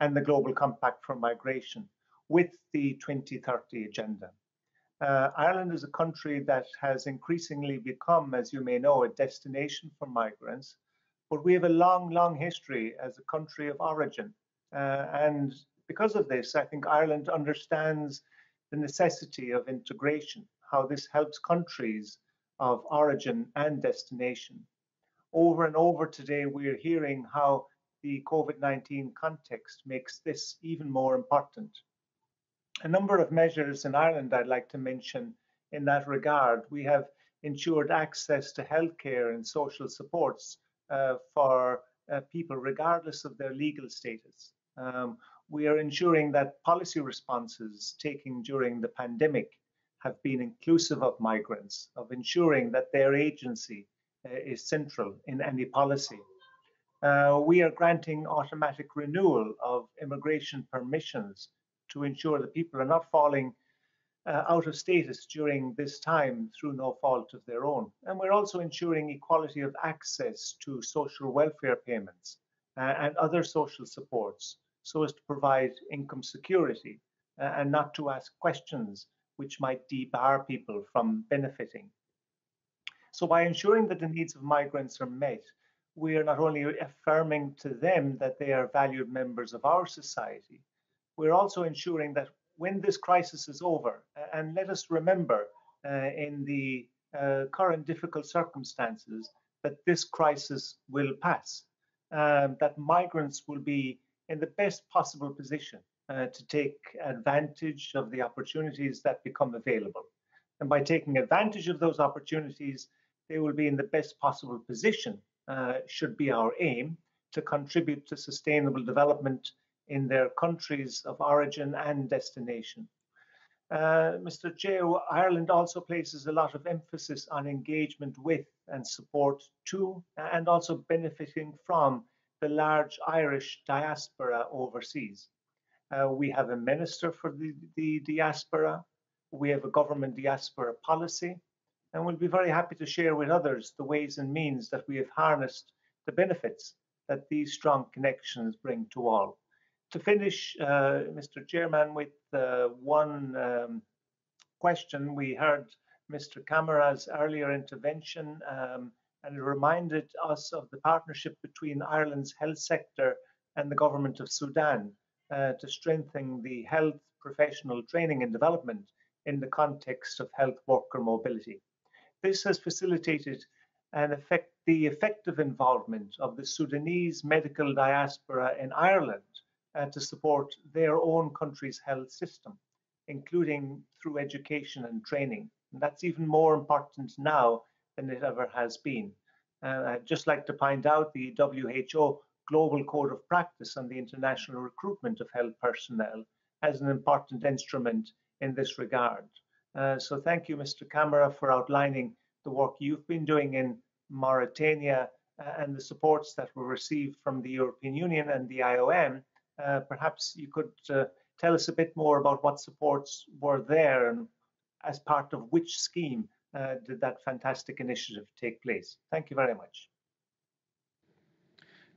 and the Global Compact for Migration with the 2030 Agenda. Uh, Ireland is a country that has increasingly become, as you may know, a destination for migrants but we have a long, long history as a country of origin. Uh, and because of this, I think Ireland understands the necessity of integration, how this helps countries of origin and destination. Over and over today, we're hearing how the COVID 19 context makes this even more important. A number of measures in Ireland I'd like to mention in that regard. We have ensured access to healthcare and social supports uh, for uh, people regardless of their legal status. Um, we are ensuring that policy responses taken during the pandemic have been inclusive of migrants, of ensuring that their agency uh, is central in any policy. Uh, we are granting automatic renewal of immigration permissions to ensure that people are not falling uh, out of status during this time through no fault of their own. And we're also ensuring equality of access to social welfare payments uh, and other social supports so as to provide income security uh, and not to ask questions which might debar people from benefiting. So by ensuring that the needs of migrants are met, we are not only affirming to them that they are valued members of our society, we're also ensuring that when this crisis is over, and let us remember uh, in the uh, current difficult circumstances that this crisis will pass, um, that migrants will be in the best possible position uh, to take advantage of the opportunities that become available. And by taking advantage of those opportunities, they will be in the best possible position, uh, should be our aim, to contribute to sustainable development in their countries of origin and destination. Uh, Mr. J.O. Ireland also places a lot of emphasis on engagement with and support to, and also benefiting from the large Irish diaspora overseas. Uh, we have a minister for the, the diaspora. We have a government diaspora policy. And we'll be very happy to share with others the ways and means that we have harnessed the benefits that these strong connections bring to all. To finish, uh, Mr. Chairman, with uh, one um, question, we heard Mr. Camara's earlier intervention, um, and it reminded us of the partnership between Ireland's health sector and the government of Sudan uh, to strengthen the health professional training and development in the context of health worker mobility. This has facilitated effect, the effective involvement of the Sudanese medical diaspora in Ireland uh, to support their own country's health system, including through education and training. And that's even more important now than it ever has been. Uh, I'd just like to point out the WHO Global Code of Practice on the international recruitment of health personnel as an important instrument in this regard. Uh, so thank you, Mr. Camara, for outlining the work you've been doing in Mauritania uh, and the supports that were received from the European Union and the IOM. Uh, perhaps you could uh, tell us a bit more about what supports were there and as part of which scheme did that fantastic initiative take place. Thank you very much.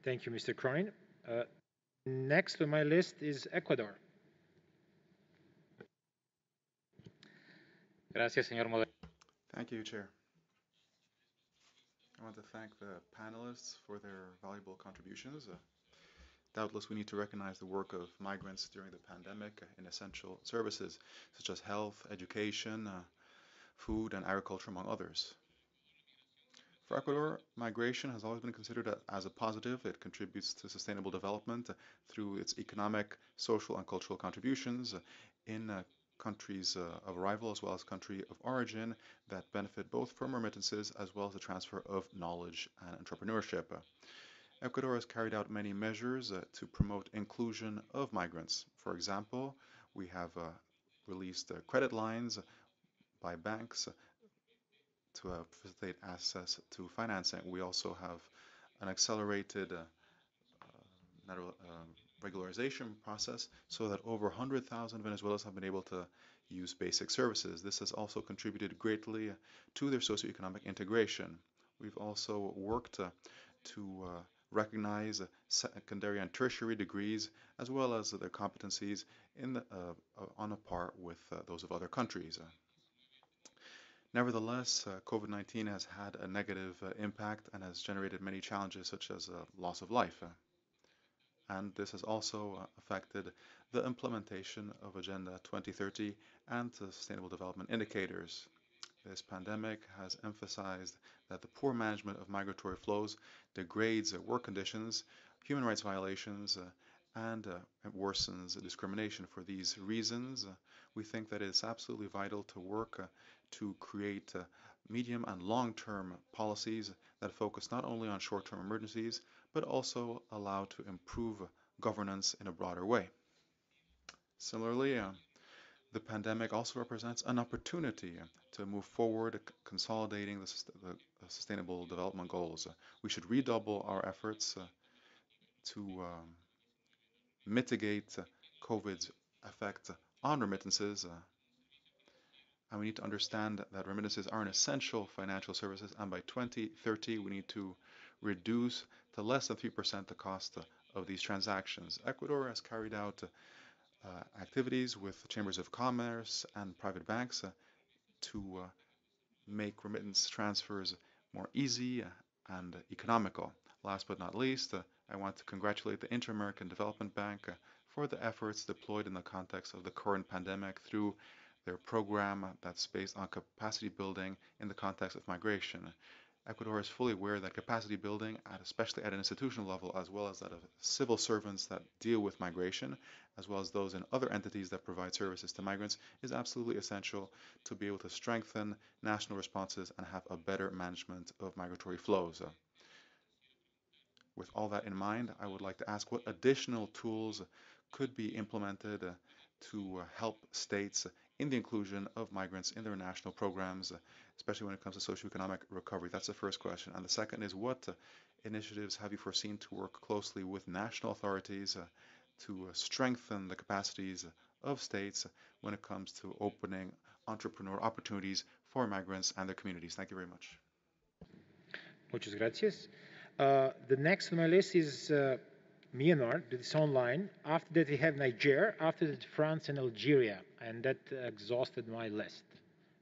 Thank you, Mr. Cronin. Uh, next on my list is Ecuador. Gracias, señor Thank you, Chair. I want to thank the panelists for their valuable contributions. Uh, doubtless, we need to recognize the work of migrants during the pandemic in essential services such as health, education, uh, food, and agriculture, among others. For Ecuador, migration has always been considered as a positive. It contributes to sustainable development through its economic, social, and cultural contributions in uh, countries uh, of arrival as well as country of origin that benefit both from remittances as well as the transfer of knowledge and entrepreneurship. Ecuador has carried out many measures uh, to promote inclusion of migrants. For example, we have uh, released uh, credit lines by banks to uh, facilitate access to financing. We also have an accelerated uh, regularization process so that over 100,000 Venezuelans have been able to use basic services. This has also contributed greatly to their socioeconomic integration. We've also worked uh, to uh, recognize secondary and tertiary degrees as well as their competencies in the, uh on a par with uh, those of other countries. Nevertheless, uh, COVID-19 has had a negative impact and has generated many challenges such as loss of life and this has also uh, affected the implementation of Agenda 2030 and the Sustainable Development Indicators. This pandemic has emphasized that the poor management of migratory flows degrades work conditions, human rights violations, uh, and uh, worsens discrimination. For these reasons, uh, we think that it is absolutely vital to work uh, to create medium and long-term policies that focus not only on short-term emergencies, but also allow to improve governance in a broader way. Similarly, the pandemic also represents an opportunity to move forward consolidating the, sustainable development goals. We should redouble our efforts to um, mitigate COVID's effect on remittances uh, and we need to understand that remittances are an essential financial services and by 2030 we need to reduce to less than 3% the cost of these transactions. Ecuador has carried out uh, activities with chambers of commerce and private banks uh, to uh, make remittance transfers more easy and economical. Last but not least, uh, I want to congratulate the Inter-American Development Bank uh, for the efforts deployed in the context of the current pandemic through their program that's based on capacity building in the context of migration. Ecuador is fully aware that capacity building, at, especially at an institutional level, as well as that of civil servants that deal with migration, as well as those in other entities that provide services to migrants, is absolutely essential to be able to strengthen national responses and have a better management of migratory flows. With all that in mind, I would like to ask what additional tools could be implemented to help states in the inclusion of migrants in their national programs, especially when it comes to socioeconomic recovery? That's the first question. And the second is what initiatives have you foreseen to work closely with national authorities to strengthen the capacities of states when it comes to opening entrepreneur opportunities for migrants and their communities? Thank you very much. Muchas gracias. Uh, the next on my list is uh, Myanmar, it's online. After that, we have Niger. After that, France and Algeria. And that exhausted my list.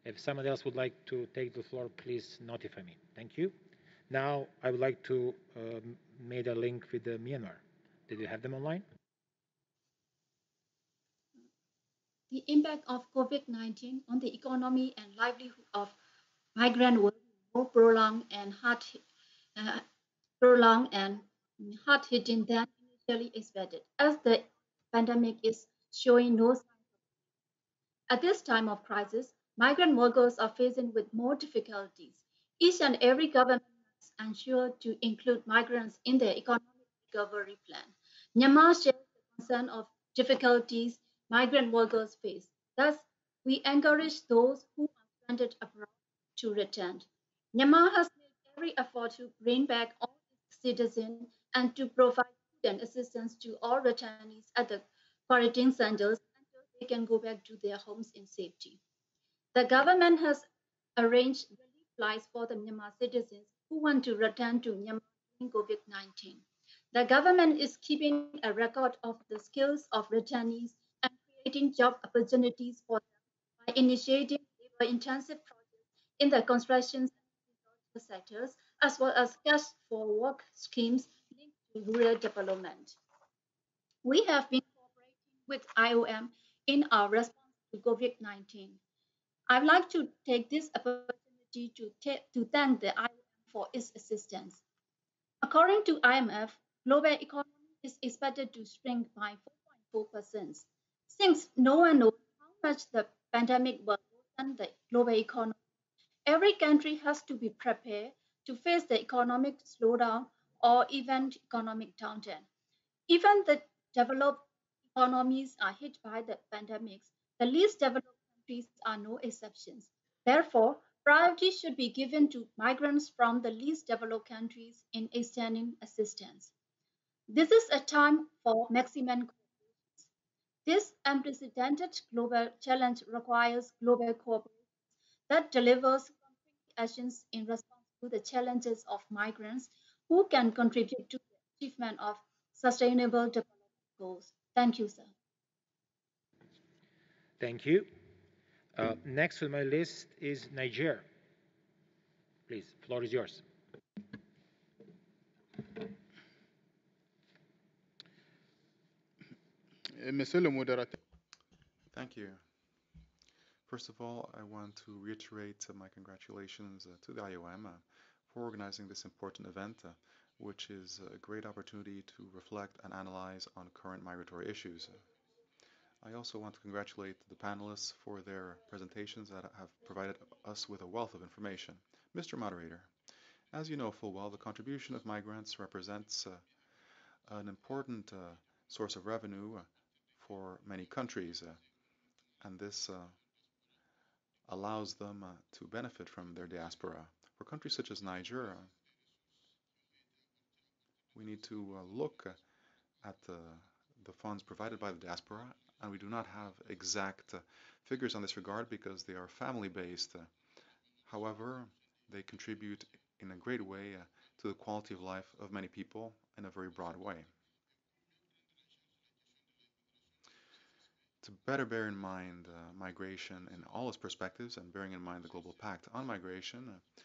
If someone else would like to take the floor, please notify me. Thank you. Now, I would like to uh, make a link with the Myanmar. Did you have them online? The impact of COVID-19 on the economy and livelihood of migrant workers more prolonged and hard, uh, prolonged and hard hitting than initially expected, as the pandemic is showing no signs. At this time of crisis, migrant workers are facing with more difficulties. Each and every government must ensure to include migrants in their economic recovery plan. Myanmar shares the concern of difficulties migrant workers face. Thus, we encourage those who are stranded abroad to return. Myanmar has made every effort to bring back citizens and to provide and assistance to all returnees at the quarantine centers until they can go back to their homes in safety. The government has arranged relief flights for the Myanmar citizens who want to return to Myanmar during COVID-19. The government is keeping a record of the skills of returnees and creating job opportunities for them by initiating labor-intensive projects in the construction sectors, as well as cash for work schemes linked to rural development. We have been cooperating with IOM in our response to COVID-19. I'd like to take this opportunity to, to thank the IOM for its assistance. According to IMF, global economy is expected to shrink by 4.4%. Since no one knows how much the pandemic will worsen the global economy, every country has to be prepared to face the economic slowdown or even economic downturn. Even the developed economies are hit by the pandemics. The least developed countries are no exceptions. Therefore, priority should be given to migrants from the least developed countries in extending assistance. This is a time for maximum cooperation. This unprecedented global challenge requires global cooperation that delivers concrete actions in response to the challenges of migrants who can contribute to the achievement of sustainable development goals. Thank you, sir. Thank you. Uh, next on my list is Niger. Please, floor is yours. Monsieur le modérateur. Thank you. First of all, I want to reiterate uh, my congratulations uh, to the IOM uh, for organizing this important event, which is a great opportunity to reflect and analyze on current migratory issues. I also want to congratulate the panelists for their presentations that have provided us with a wealth of information. Mr. Moderator, as you know full well, the contribution of migrants represents uh, an important uh, source of revenue for many countries, uh, and this allows them uh, to benefit from their diaspora. For countries such as Niger, we need to look at the, the funds provided by the diaspora and we do not have exact uh, figures on this regard because they are family based. However, they contribute in a great way uh, to the quality of life of many people in a very broad way. To better bear in mind uh, migration in all its perspectives and bearing in mind the Global Pact on Migration, uh,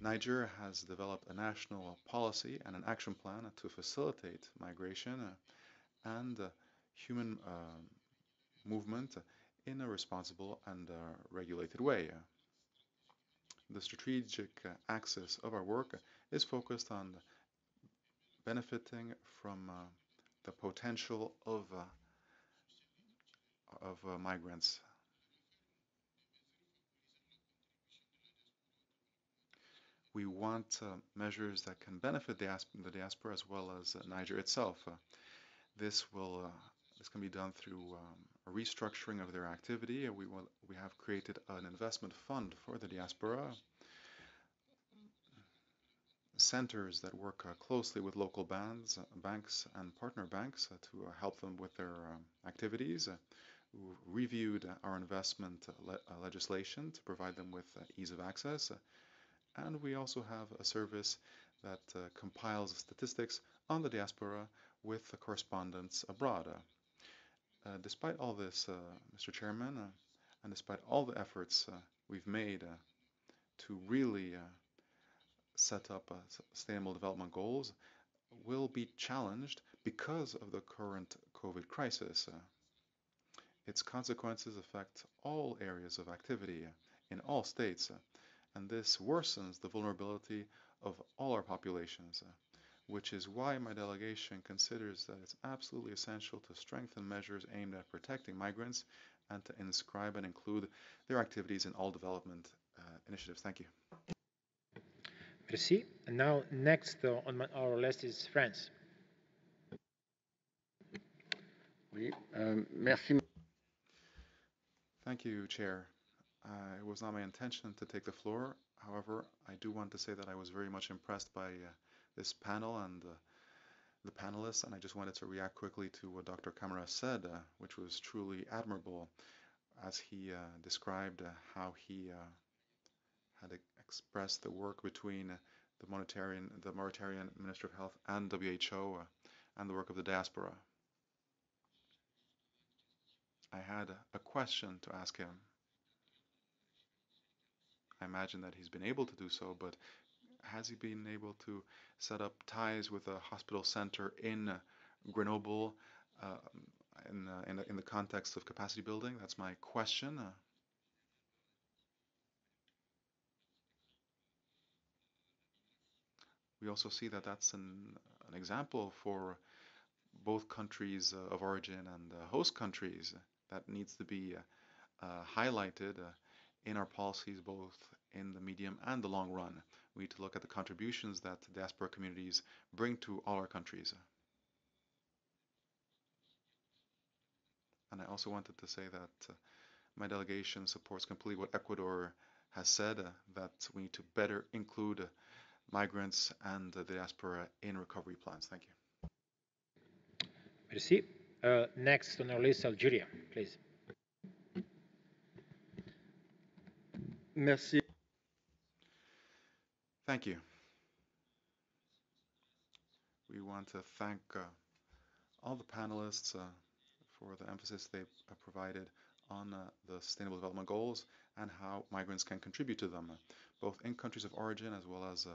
Niger has developed a national policy and an action plan to facilitate migration uh, and human uh, movement in a responsible and uh, regulated way. The strategic uh, axis of our work is focused on benefiting from uh, the potential of of migrants we want uh, measures that can benefit the, the, diaspora as well as uh, Niger itself. Uh, this will uh, this can be done through um, a restructuring of their activity. We will we have created an investment fund for the diaspora. Centers that work uh, closely with local bands, banks and partner banks to help them with their um, activities. Reviewed our investment le legislation to provide them with ease of access and we also have a service that uh, compiles statistics on the diaspora with the correspondence abroad. Uh, despite all this, uh, Mr. Chairman, uh, and despite all the efforts uh, we've made to really set up sustainable development goals, will be challenged because of the current COVID crisis. Its consequences affect all areas of activity in all states and this worsens the vulnerability of all our populations, which is why my delegation considers that it's absolutely essential to strengthen measures aimed at protecting migrants and to inscribe and include their activities in all development uh, initiatives. Thank you. Merci. And now, next uh, on my, our list is France. Oui, euh, merci. Thank you, Chair. Uh, it was not my intention to take the floor. However, I do want to say that I was very much impressed by uh, this panel and uh, the panelists, and I just wanted to react quickly to what Dr. Camara said, uh, which was truly admirable as he uh, described uh, how he had expressed the work between the Mauritanian, the Mauritanian Minister of Health and WHO and the work of the diaspora. I had a question to ask him I imagine that he's been able to do so, but has he been able to set up ties with a hospital center in Grenoble uh, in, uh, in, in, the context of capacity building? That's my question. Uh, we also see that that's an, an example for both countries uh, of origin and uh, host countries that needs to be uh, highlighted in our policies both in the medium and the long run. We need to look at the contributions that diaspora communities bring to all our countries. And I also wanted to say that uh, my delegation supports completely what Ecuador has said, uh, that we need to better include uh, migrants and the diaspora in recovery plans. Thank you. Merci. Uh, next on our list, Algeria, please. Merci. Thank you. We want to thank uh, all the panelists uh, for the emphasis they uh, provided on uh, the Sustainable Development Goals and how migrants can contribute to them, both in countries of origin as well as uh,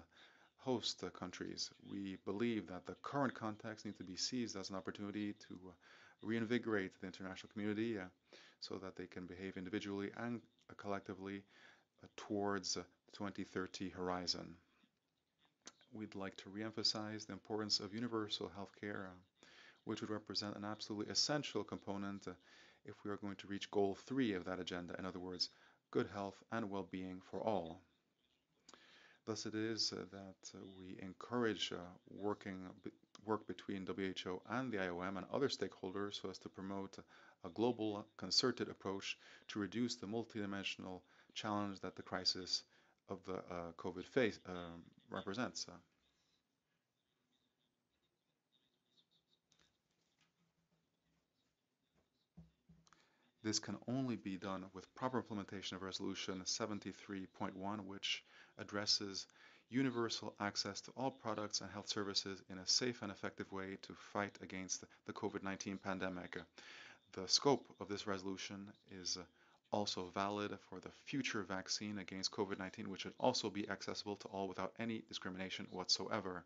host uh, countries. We believe that the current context needs to be seized as an opportunity to reinvigorate the international community so that they can behave individually and collectively towards the 2030 horizon. We'd like to reemphasize the importance of universal healthcare, uh, which would represent an absolutely essential component uh, if we are going to reach goal three of that agenda, in other words, good health and well-being for all. Thus it is uh, that uh, we encourage uh, working work between WHO and the IOM and other stakeholders so as to promote a global concerted approach to reduce the multidimensional challenge that the crisis of the uh, COVID phase um, represents. Uh. This can only be done with proper implementation of Resolution 73.1, which addresses universal access to all products and health services in a safe and effective way to fight against the COVID-19 pandemic. The scope of this resolution is uh, also valid for the future vaccine against COVID-19, which should also be accessible to all without any discrimination whatsoever.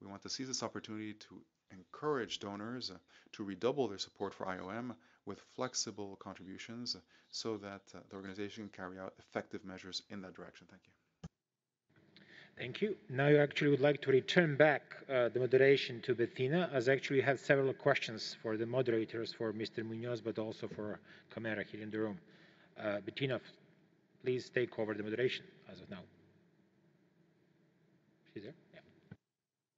We want to seize this opportunity to encourage donors to redouble their support for IOM with flexible contributions so that uh, the organization can carry out effective measures in that direction. Thank you. Thank you. Now I actually would like to return back uh, the moderation to Bettina, as I actually have several questions for the moderators, for Mr. Munoz, but also for Camara here in the room. Uh, Bettina, please take over the moderation as of now. She's there? Yeah.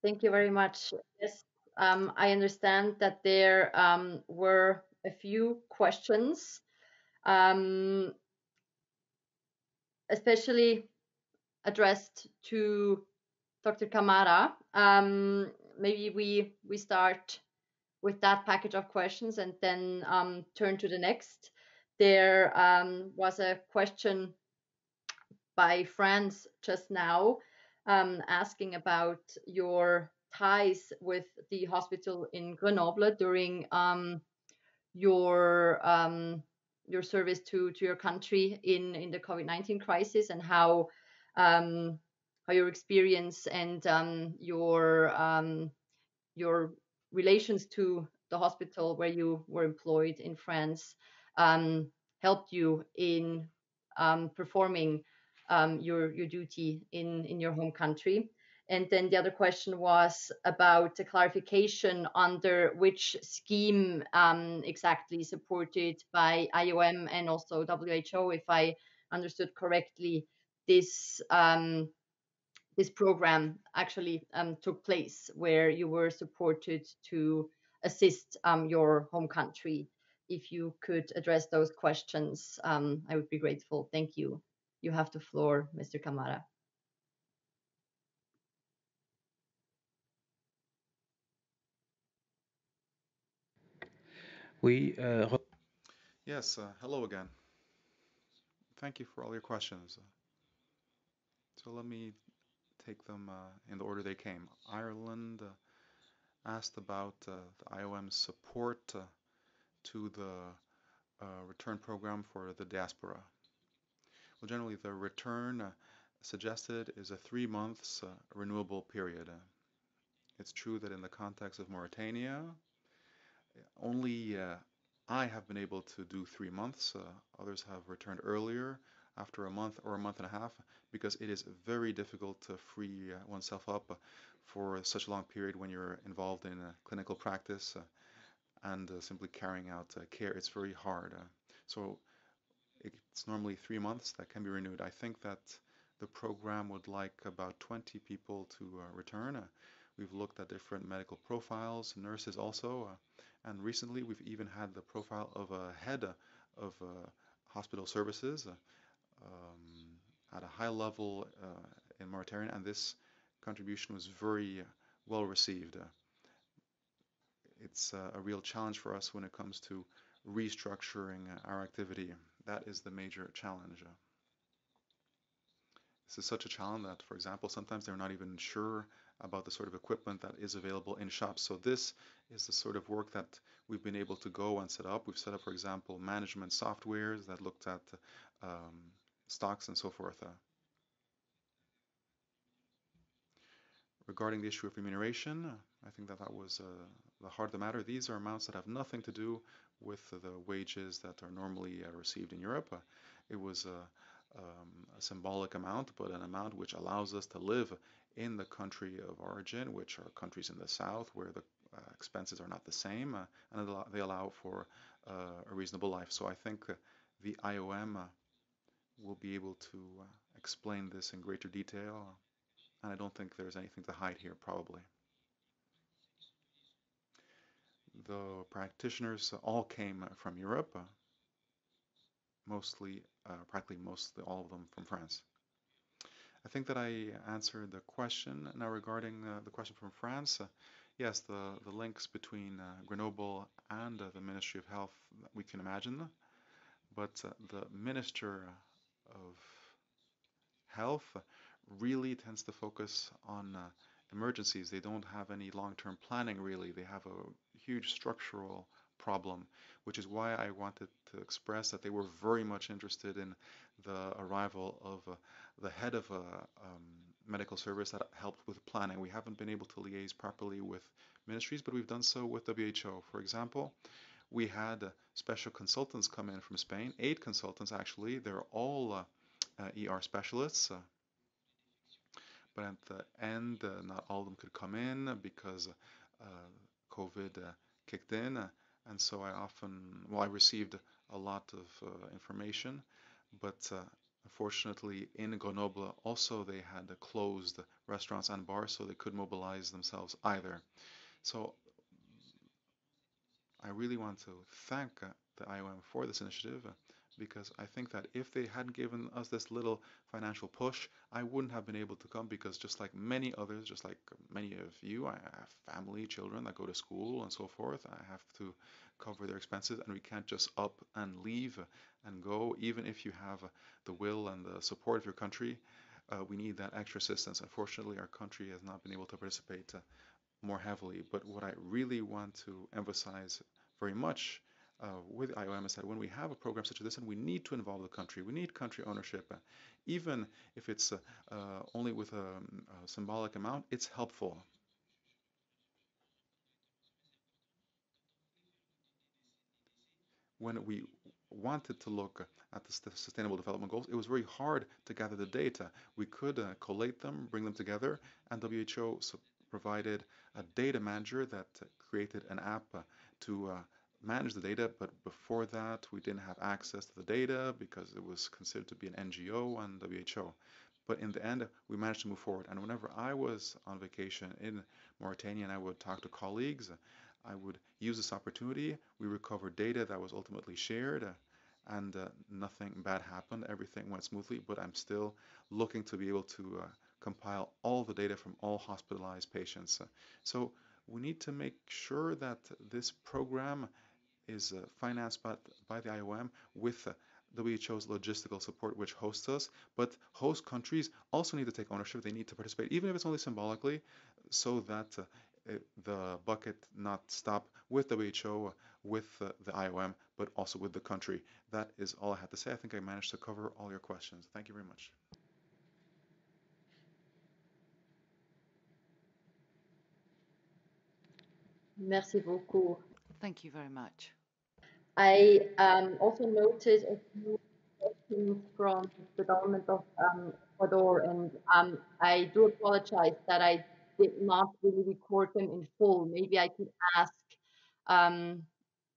Thank you very much. Yes, um, I understand that there um, were a few questions, um, especially addressed to Dr. Kamara. Um, maybe we we start with that package of questions and then um, turn to the next. There um, was a question by France just now um, asking about your ties with the hospital in Grenoble during um, your um, your service to to your country in in the COVID-19 crisis and how um, how your experience and um, your um, your relations to the hospital where you were employed in France um, helped you in um, performing um, your your duty in in your home country. And then the other question was about the clarification under which scheme um, exactly supported by IOM and also WHO, if I understood correctly, this um, this program actually um, took place, where you were supported to assist um, your home country. If you could address those questions, um, I would be grateful. Thank you. You have the floor, Mr. Kamara. Oui, uh, yes, uh, hello again. Thank you for all your questions. So let me take them uh, in the order they came. Ireland uh, asked about uh, the IOM support uh, to the return program for the diaspora. Well, generally, the return suggested is a three months renewable period. it's true that in the context of Mauritania, only I have been able to do three months. others have returned earlier after a month or a month and a half because it is very difficult to free uh, oneself up for such a long period when you're involved in clinical practice uh, and uh, simply carrying out care. It's very hard. so it's normally three months that can be renewed. I think that the program would like about 20 people to return. We've looked at different medical profiles, nurses also, uh, and recently we've even had the profile of a head of uh, hospital services. Um, at a high level uh, in Mauritania, and this contribution was very well received. It's a real challenge for us when it comes to restructuring our activity. That is the major challenge. This is such a challenge that, for example, sometimes they're not even sure about the sort of equipment that is available in shops. So this is the sort of work that we've been able to go and set up. We've set up, for example, management softwares that looked at um, stocks and so forth. Uh, regarding the issue of remuneration, I think that that was uh, the heart of the matter. These are amounts that have nothing to do with the wages that are normally uh, received in Europe. Uh, it was a, um, a, symbolic amount, but an amount which allows us to live in the country of origin, which are countries in the south where the uh, expenses are not the same, uh, and they allow for a reasonable life. So I think the IOM will be able to uh, explain this in greater detail. And I don't think there's anything to hide here, probably. The practitioners all came from Europe, uh, mostly, uh, practically mostly all of them from France. I think that I answered the question. Now regarding uh, the question from France, uh, yes, the, the links between uh, Grenoble and the Ministry of Health, we can imagine. But the Minister of health really tends to focus on uh, emergencies. They don't have any long-term planning really. They have a huge structural problem, which is why I wanted to express that they were very much interested in the arrival of uh, the head of a um, medical service that helped with planning. We haven't been able to liaise properly with ministries, but we've done so with WHO. For example, we had uh, special consultants come in from Spain, eight consultants actually. They're all ER specialists. Uh, but at the end, not all of them could come in because COVID kicked in. and so I often, well, I received a lot of information, but Unfortunately, in Grenoble, also they had closed restaurants and bars, so they couldn't mobilize themselves either. So I really want to thank uh, the IOM for this initiative uh, because I think that if they hadn't given us this little financial push, I wouldn't have been able to come because just like many others, just like many of you, I have family, children that go to school and so forth. I have to cover their expenses and we can't just up and leave and go even if you have the will and the support of your country. Uh, we need that extra assistance. Unfortunately, our country has not been able to participate uh, more heavily. But what I really want to emphasize very much uh, with IOM is that when we have a program such as this, and we need to involve the country, we need country ownership, even if it's uh, uh only with a, a symbolic amount, it's helpful. When we wanted to look at the Sustainable Development Goals, it was very hard to gather the data. We could uh, collate them, bring them together, and WHO provided a data manager that created an app to uh, manage the data, but before that we didn't have access to the data because it was considered to be an NGO and WHO. But in the end, we managed to move forward. And whenever I was on vacation in Mauritania and I would talk to colleagues, I would use this opportunity. We recovered data that was ultimately shared and uh, nothing bad happened. Everything went smoothly, but I'm still looking to be able to uh, compile all the data from all hospitalized patients. So we need to make sure that this program is uh, financed by, by the IOM with WHO's logistical support, which hosts us. But host countries also need to take ownership. They need to participate, even if it's only symbolically, so that uh, the bucket not stop with WHO, with the IOM, but also with the country. That is all I had to say. I think I managed to cover all your questions. Thank you very much. Merci beaucoup. Thank you very much. I um, also noted a few questions from the government of um, Ecuador, and um, I do apologize that I did not really record them in full. Maybe I could ask um,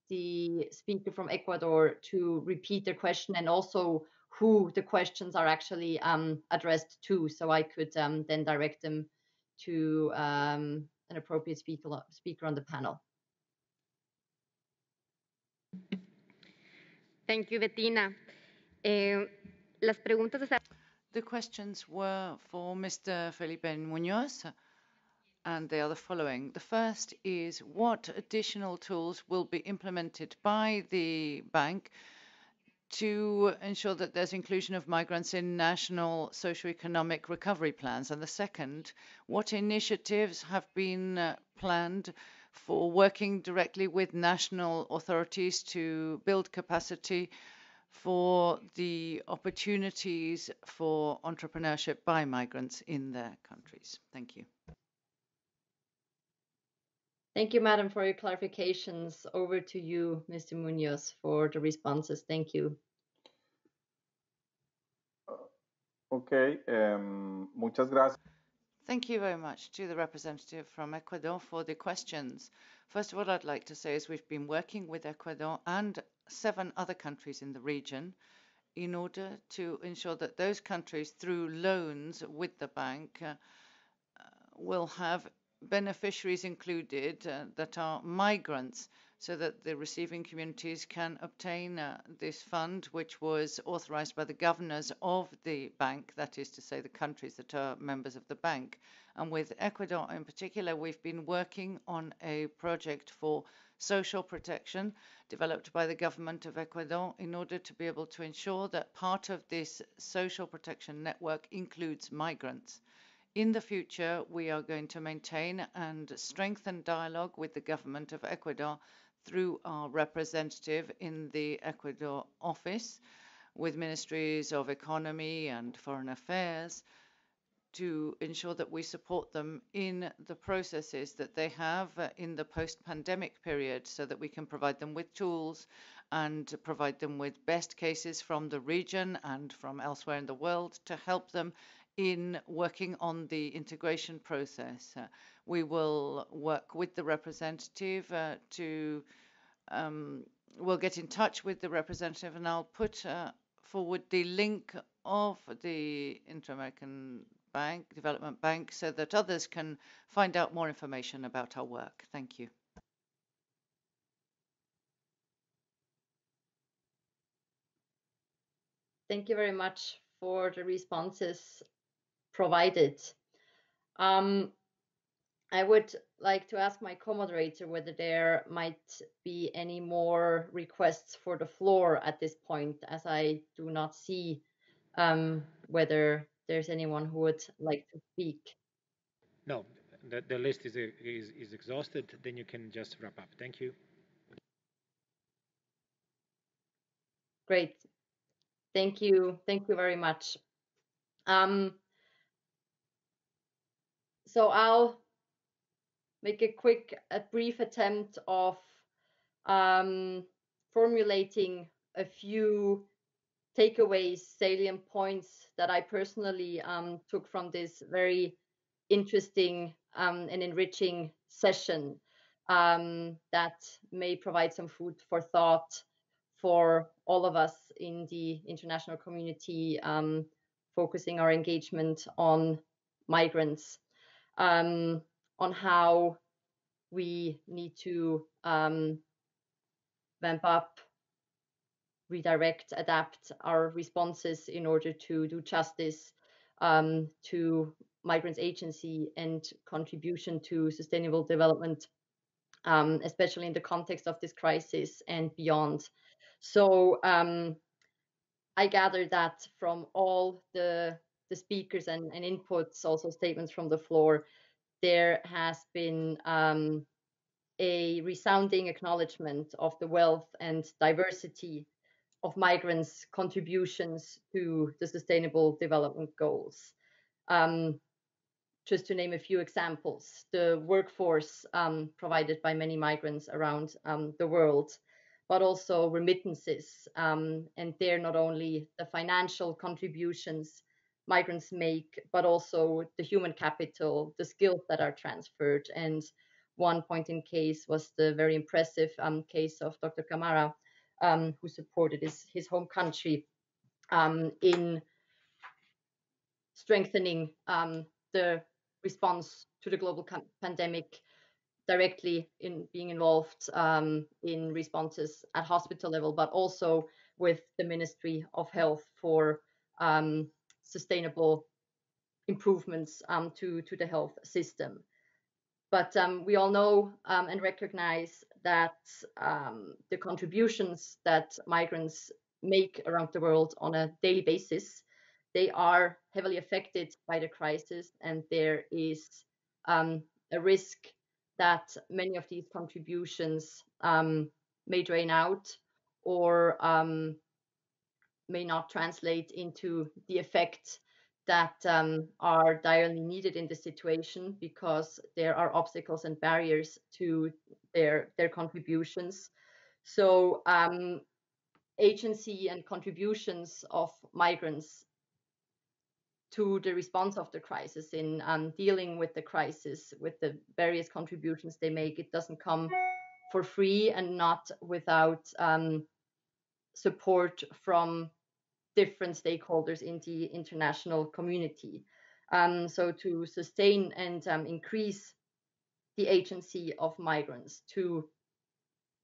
the speaker from Ecuador to repeat their question and also who the questions are actually um, addressed to, so I could um, then direct them to an appropriate speaker, speaker on the panel. Thank you, Bettina. Eh, las preguntas the questions were for Mr. Felipe Munoz, and they are the following. The first is what additional tools will be implemented by the bank to ensure that there's inclusion of migrants in national socio-economic recovery plans? And the second, what initiatives have been uh, planned for working directly with national authorities to build capacity for the opportunities for entrepreneurship by migrants in their countries? Thank you. Thank you, Madam, for your clarifications. Over to you, Mr. Munoz, for the responses. Thank you. Okay, um, muchas gracias. Thank you very much to the representative from Ecuador for the questions. First of all, I'd like to say is we've been working with Ecuador and seven other countries in the region in order to ensure that those countries, through loans with the bank, uh, will have beneficiaries included uh, that are migrants so that the receiving communities can obtain uh, this fund, which was authorized by the governors of the bank, that is to say, the countries that are members of the bank. And with Ecuador in particular, we've been working on a project for social protection developed by the government of Ecuador in order to be able to ensure that part of this social protection network includes migrants. In the future, we are going to maintain and strengthen dialogue with the government of Ecuador through our representative in the Ecuador office with ministries of economy and foreign affairs to ensure that we support them in the processes that they have in the post pandemic period so that we can provide them with tools and provide them with best cases from the region and from elsewhere in the world to help them in working on the integration process. Uh, we will work with the representative uh, to, um, we'll get in touch with the representative and I'll put uh, forward the link of the Inter-American Bank, Development Bank, so that others can find out more information about our work. Thank you. Thank you very much for the responses provided. Um, I would like to ask my co-moderator whether there might be any more requests for the floor at this point, as I do not see um, whether there's anyone who would like to speak. No, the, the list is, is, is exhausted. Then you can just wrap up. Thank you. Great. Thank you. Thank you very much. Um, so I'll make a quick, a brief attempt of um, formulating a few takeaways, salient points that I personally um, took from this very interesting um, and enriching session um, that may provide some food for thought for all of us in the international community, um, focusing our engagement on migrants, um, on how we need to um, vamp up, redirect, adapt our responses in order to do justice um, to migrants agency and contribution to sustainable development, um, especially in the context of this crisis and beyond. So um, I gather that from all the the speakers and, and inputs, also statements from the floor, there has been um, a resounding acknowledgement of the wealth and diversity of migrants' contributions to the Sustainable Development Goals. Um, just to name a few examples, the workforce um, provided by many migrants around um, the world, but also remittances. Um, and there, not only the financial contributions migrants make, but also the human capital, the skills that are transferred. And one point in case was the very impressive um, case of Dr. Kamara, um, who supported his, his home country um, in strengthening um, the response to the global pandemic directly in being involved um, in responses at hospital level, but also with the Ministry of Health for um, sustainable improvements um, to, to the health system. But um, we all know um, and recognize that um, the contributions that migrants make around the world on a daily basis, they are heavily affected by the crisis, and there is um, a risk that many of these contributions um, may drain out or may not translate into the effects that um, are direly needed in the situation because there are obstacles and barriers to their their contributions. So um, agency and contributions of migrants to the response of the crisis in um, dealing with the crisis with the various contributions they make it doesn't come for free and not without um, support from different stakeholders in the international community. Um, so to sustain and um, increase the agency of migrants to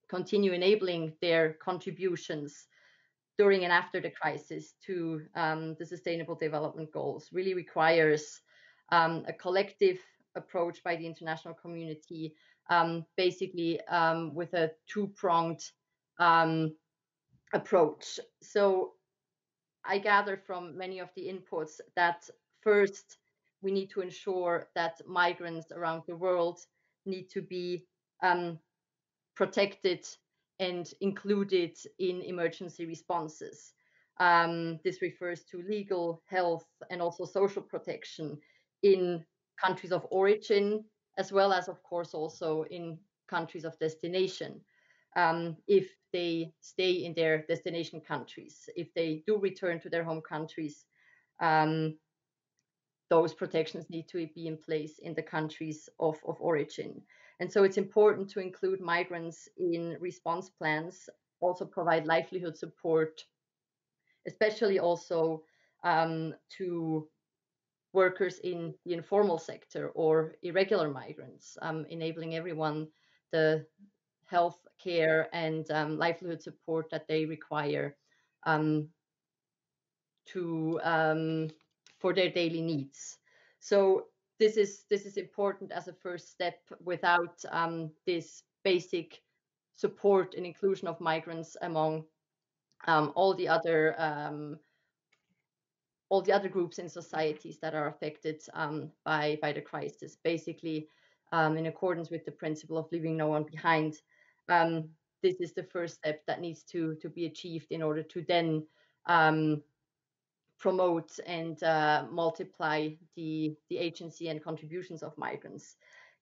continue enabling their contributions during and after the crisis to um, the sustainable development goals really requires um, a collective approach by the international community um, basically um, with a two-pronged approach so I gather from many of the inputs that first we need to ensure that migrants around the world need to be um, protected and included in emergency responses. Um, this refers to legal, health, and also social protection in countries of origin, as well as, of course, also in countries of destination. Um, if they stay in their destination countries, if they do return to their home countries, um, those protections need to be in place in the countries of, of origin. And so it's important to include migrants in response plans, also provide livelihood support, especially also um, to workers in the informal sector or irregular migrants, um, enabling everyone the health care and um, livelihood support that they require um, to um, for their daily needs. So this is this is important as a first step. Without um, this basic support and inclusion of migrants among um, all the other um, all the other groups in societies that are affected by by the crisis, basically um, in accordance with the principle of leaving no one behind. Um, this is the first step that needs to to be achieved in order to then um, promote and uh, multiply the the agency and contributions of migrants.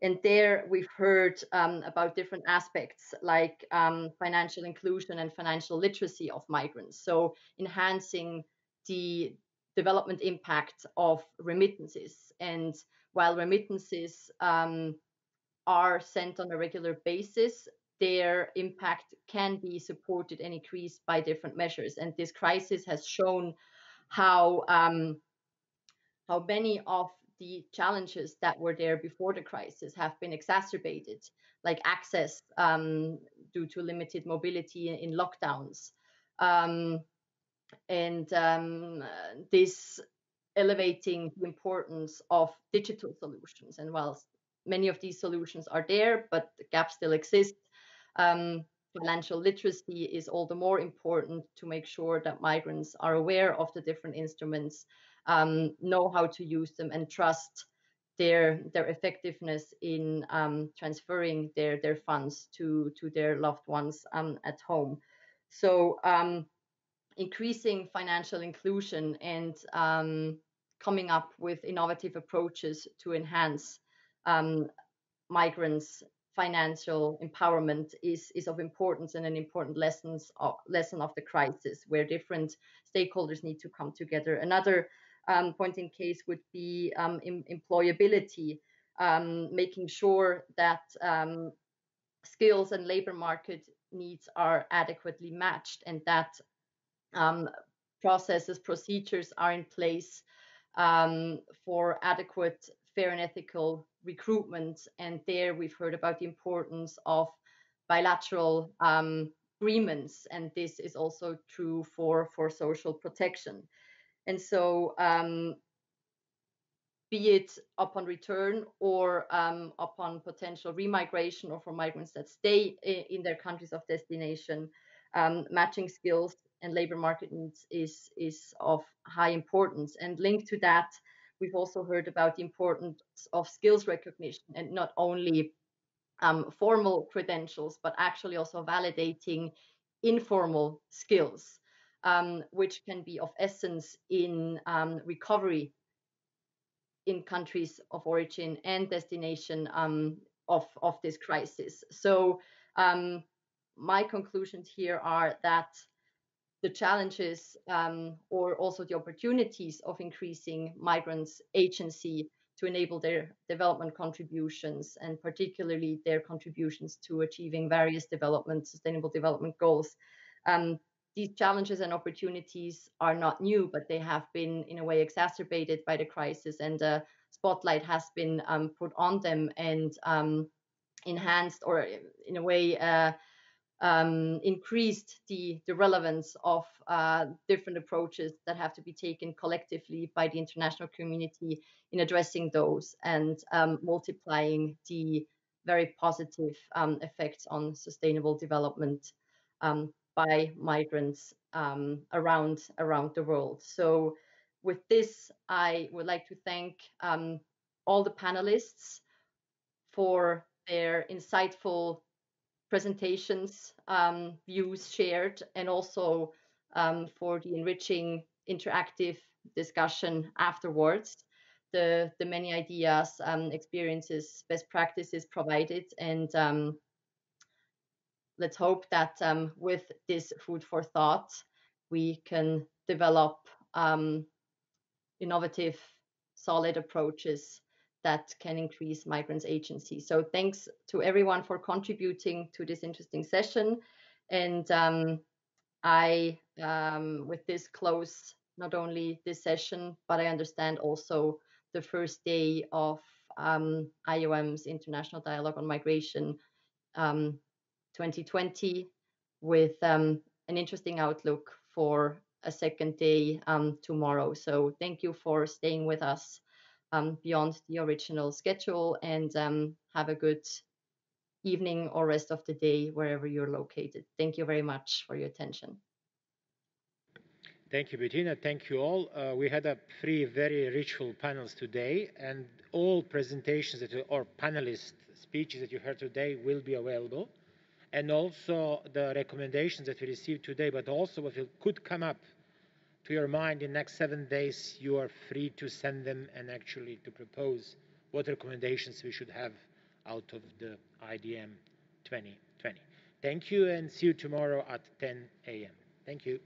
And there we've heard um, about different aspects like um, financial inclusion and financial literacy of migrants. So enhancing the development impact of remittances. And while remittances um, are sent on a regular basis, their impact can be supported and increased by different measures. And this crisis has shown how um, how many of the challenges that were there before the crisis have been exacerbated, like access um, due to limited mobility in lockdowns, um, and um, this elevating the importance of digital solutions. And while many of these solutions are there, but the gaps still exist, um, financial literacy is all the more important to make sure that migrants are aware of the different instruments, um, know how to use them, and trust their their effectiveness in um, transferring their their funds to to their loved ones um, at home. So um, increasing financial inclusion and um, coming up with innovative approaches to enhance um, migrants' financial empowerment is, is of importance and an important lessons of, lesson of the crisis where different stakeholders need to come together. Another um, point in case would be um, em employability, um, making sure that um, skills and labor market needs are adequately matched and that um, processes, procedures are in place um, for adequate, fair, and ethical recruitment. And there we've heard about the importance of bilateral um, agreements, and this is also true for, for social protection. And so, um, be it upon return or um, upon potential remigration or for migrants that stay in their countries of destination, um, matching skills and labor market needs is, is of high importance. And linked to that, we've also heard about the importance of skills recognition and not only um, formal credentials, but actually also validating informal skills, um, which can be of essence in um, recovery in countries of origin and destination um, of, of this crisis. So um, my conclusions here are that the challenges um, or also the opportunities of increasing migrants' agency to enable their development contributions and particularly their contributions to achieving various development, sustainable development goals. Um, these challenges and opportunities are not new, but they have been in a way exacerbated by the crisis and the spotlight has been um, put on them and um, enhanced or in a way uh, um, increased the, the relevance of uh, different approaches that have to be taken collectively by the international community in addressing those and um, multiplying the very positive um, effects on sustainable development um, by migrants um, around around the world. So, with this, I would like to thank um, all the panelists for their insightful presentations, um, views shared, and also um, for the enriching interactive discussion afterwards. the the many ideas, um, experiences, best practices provided, and um, let's hope that um, with this food for thought, we can develop um, innovative, solid approaches that can increase migrants' agency. So thanks to everyone for contributing to this interesting session. And um, I, um, with this, close not only this session, but I understand also the first day of um, IOM's International Dialogue on Migration um, 2020 with um, an interesting outlook for a second day um, tomorrow. So thank you for staying with us um, beyond the original schedule and um, have a good evening or rest of the day wherever you're located. Thank you very much for your attention. Thank you, Bettina. Thank you all. Uh, we had a three very ritual panels today, and all presentations that or panelist speeches that you heard today will be available, and also the recommendations that we received today, but also what could come up to your mind in the next seven days, you are free to send them and actually to propose what recommendations we should have out of the IDM 2020. Thank you and see you tomorrow at 10 a.m. Thank you.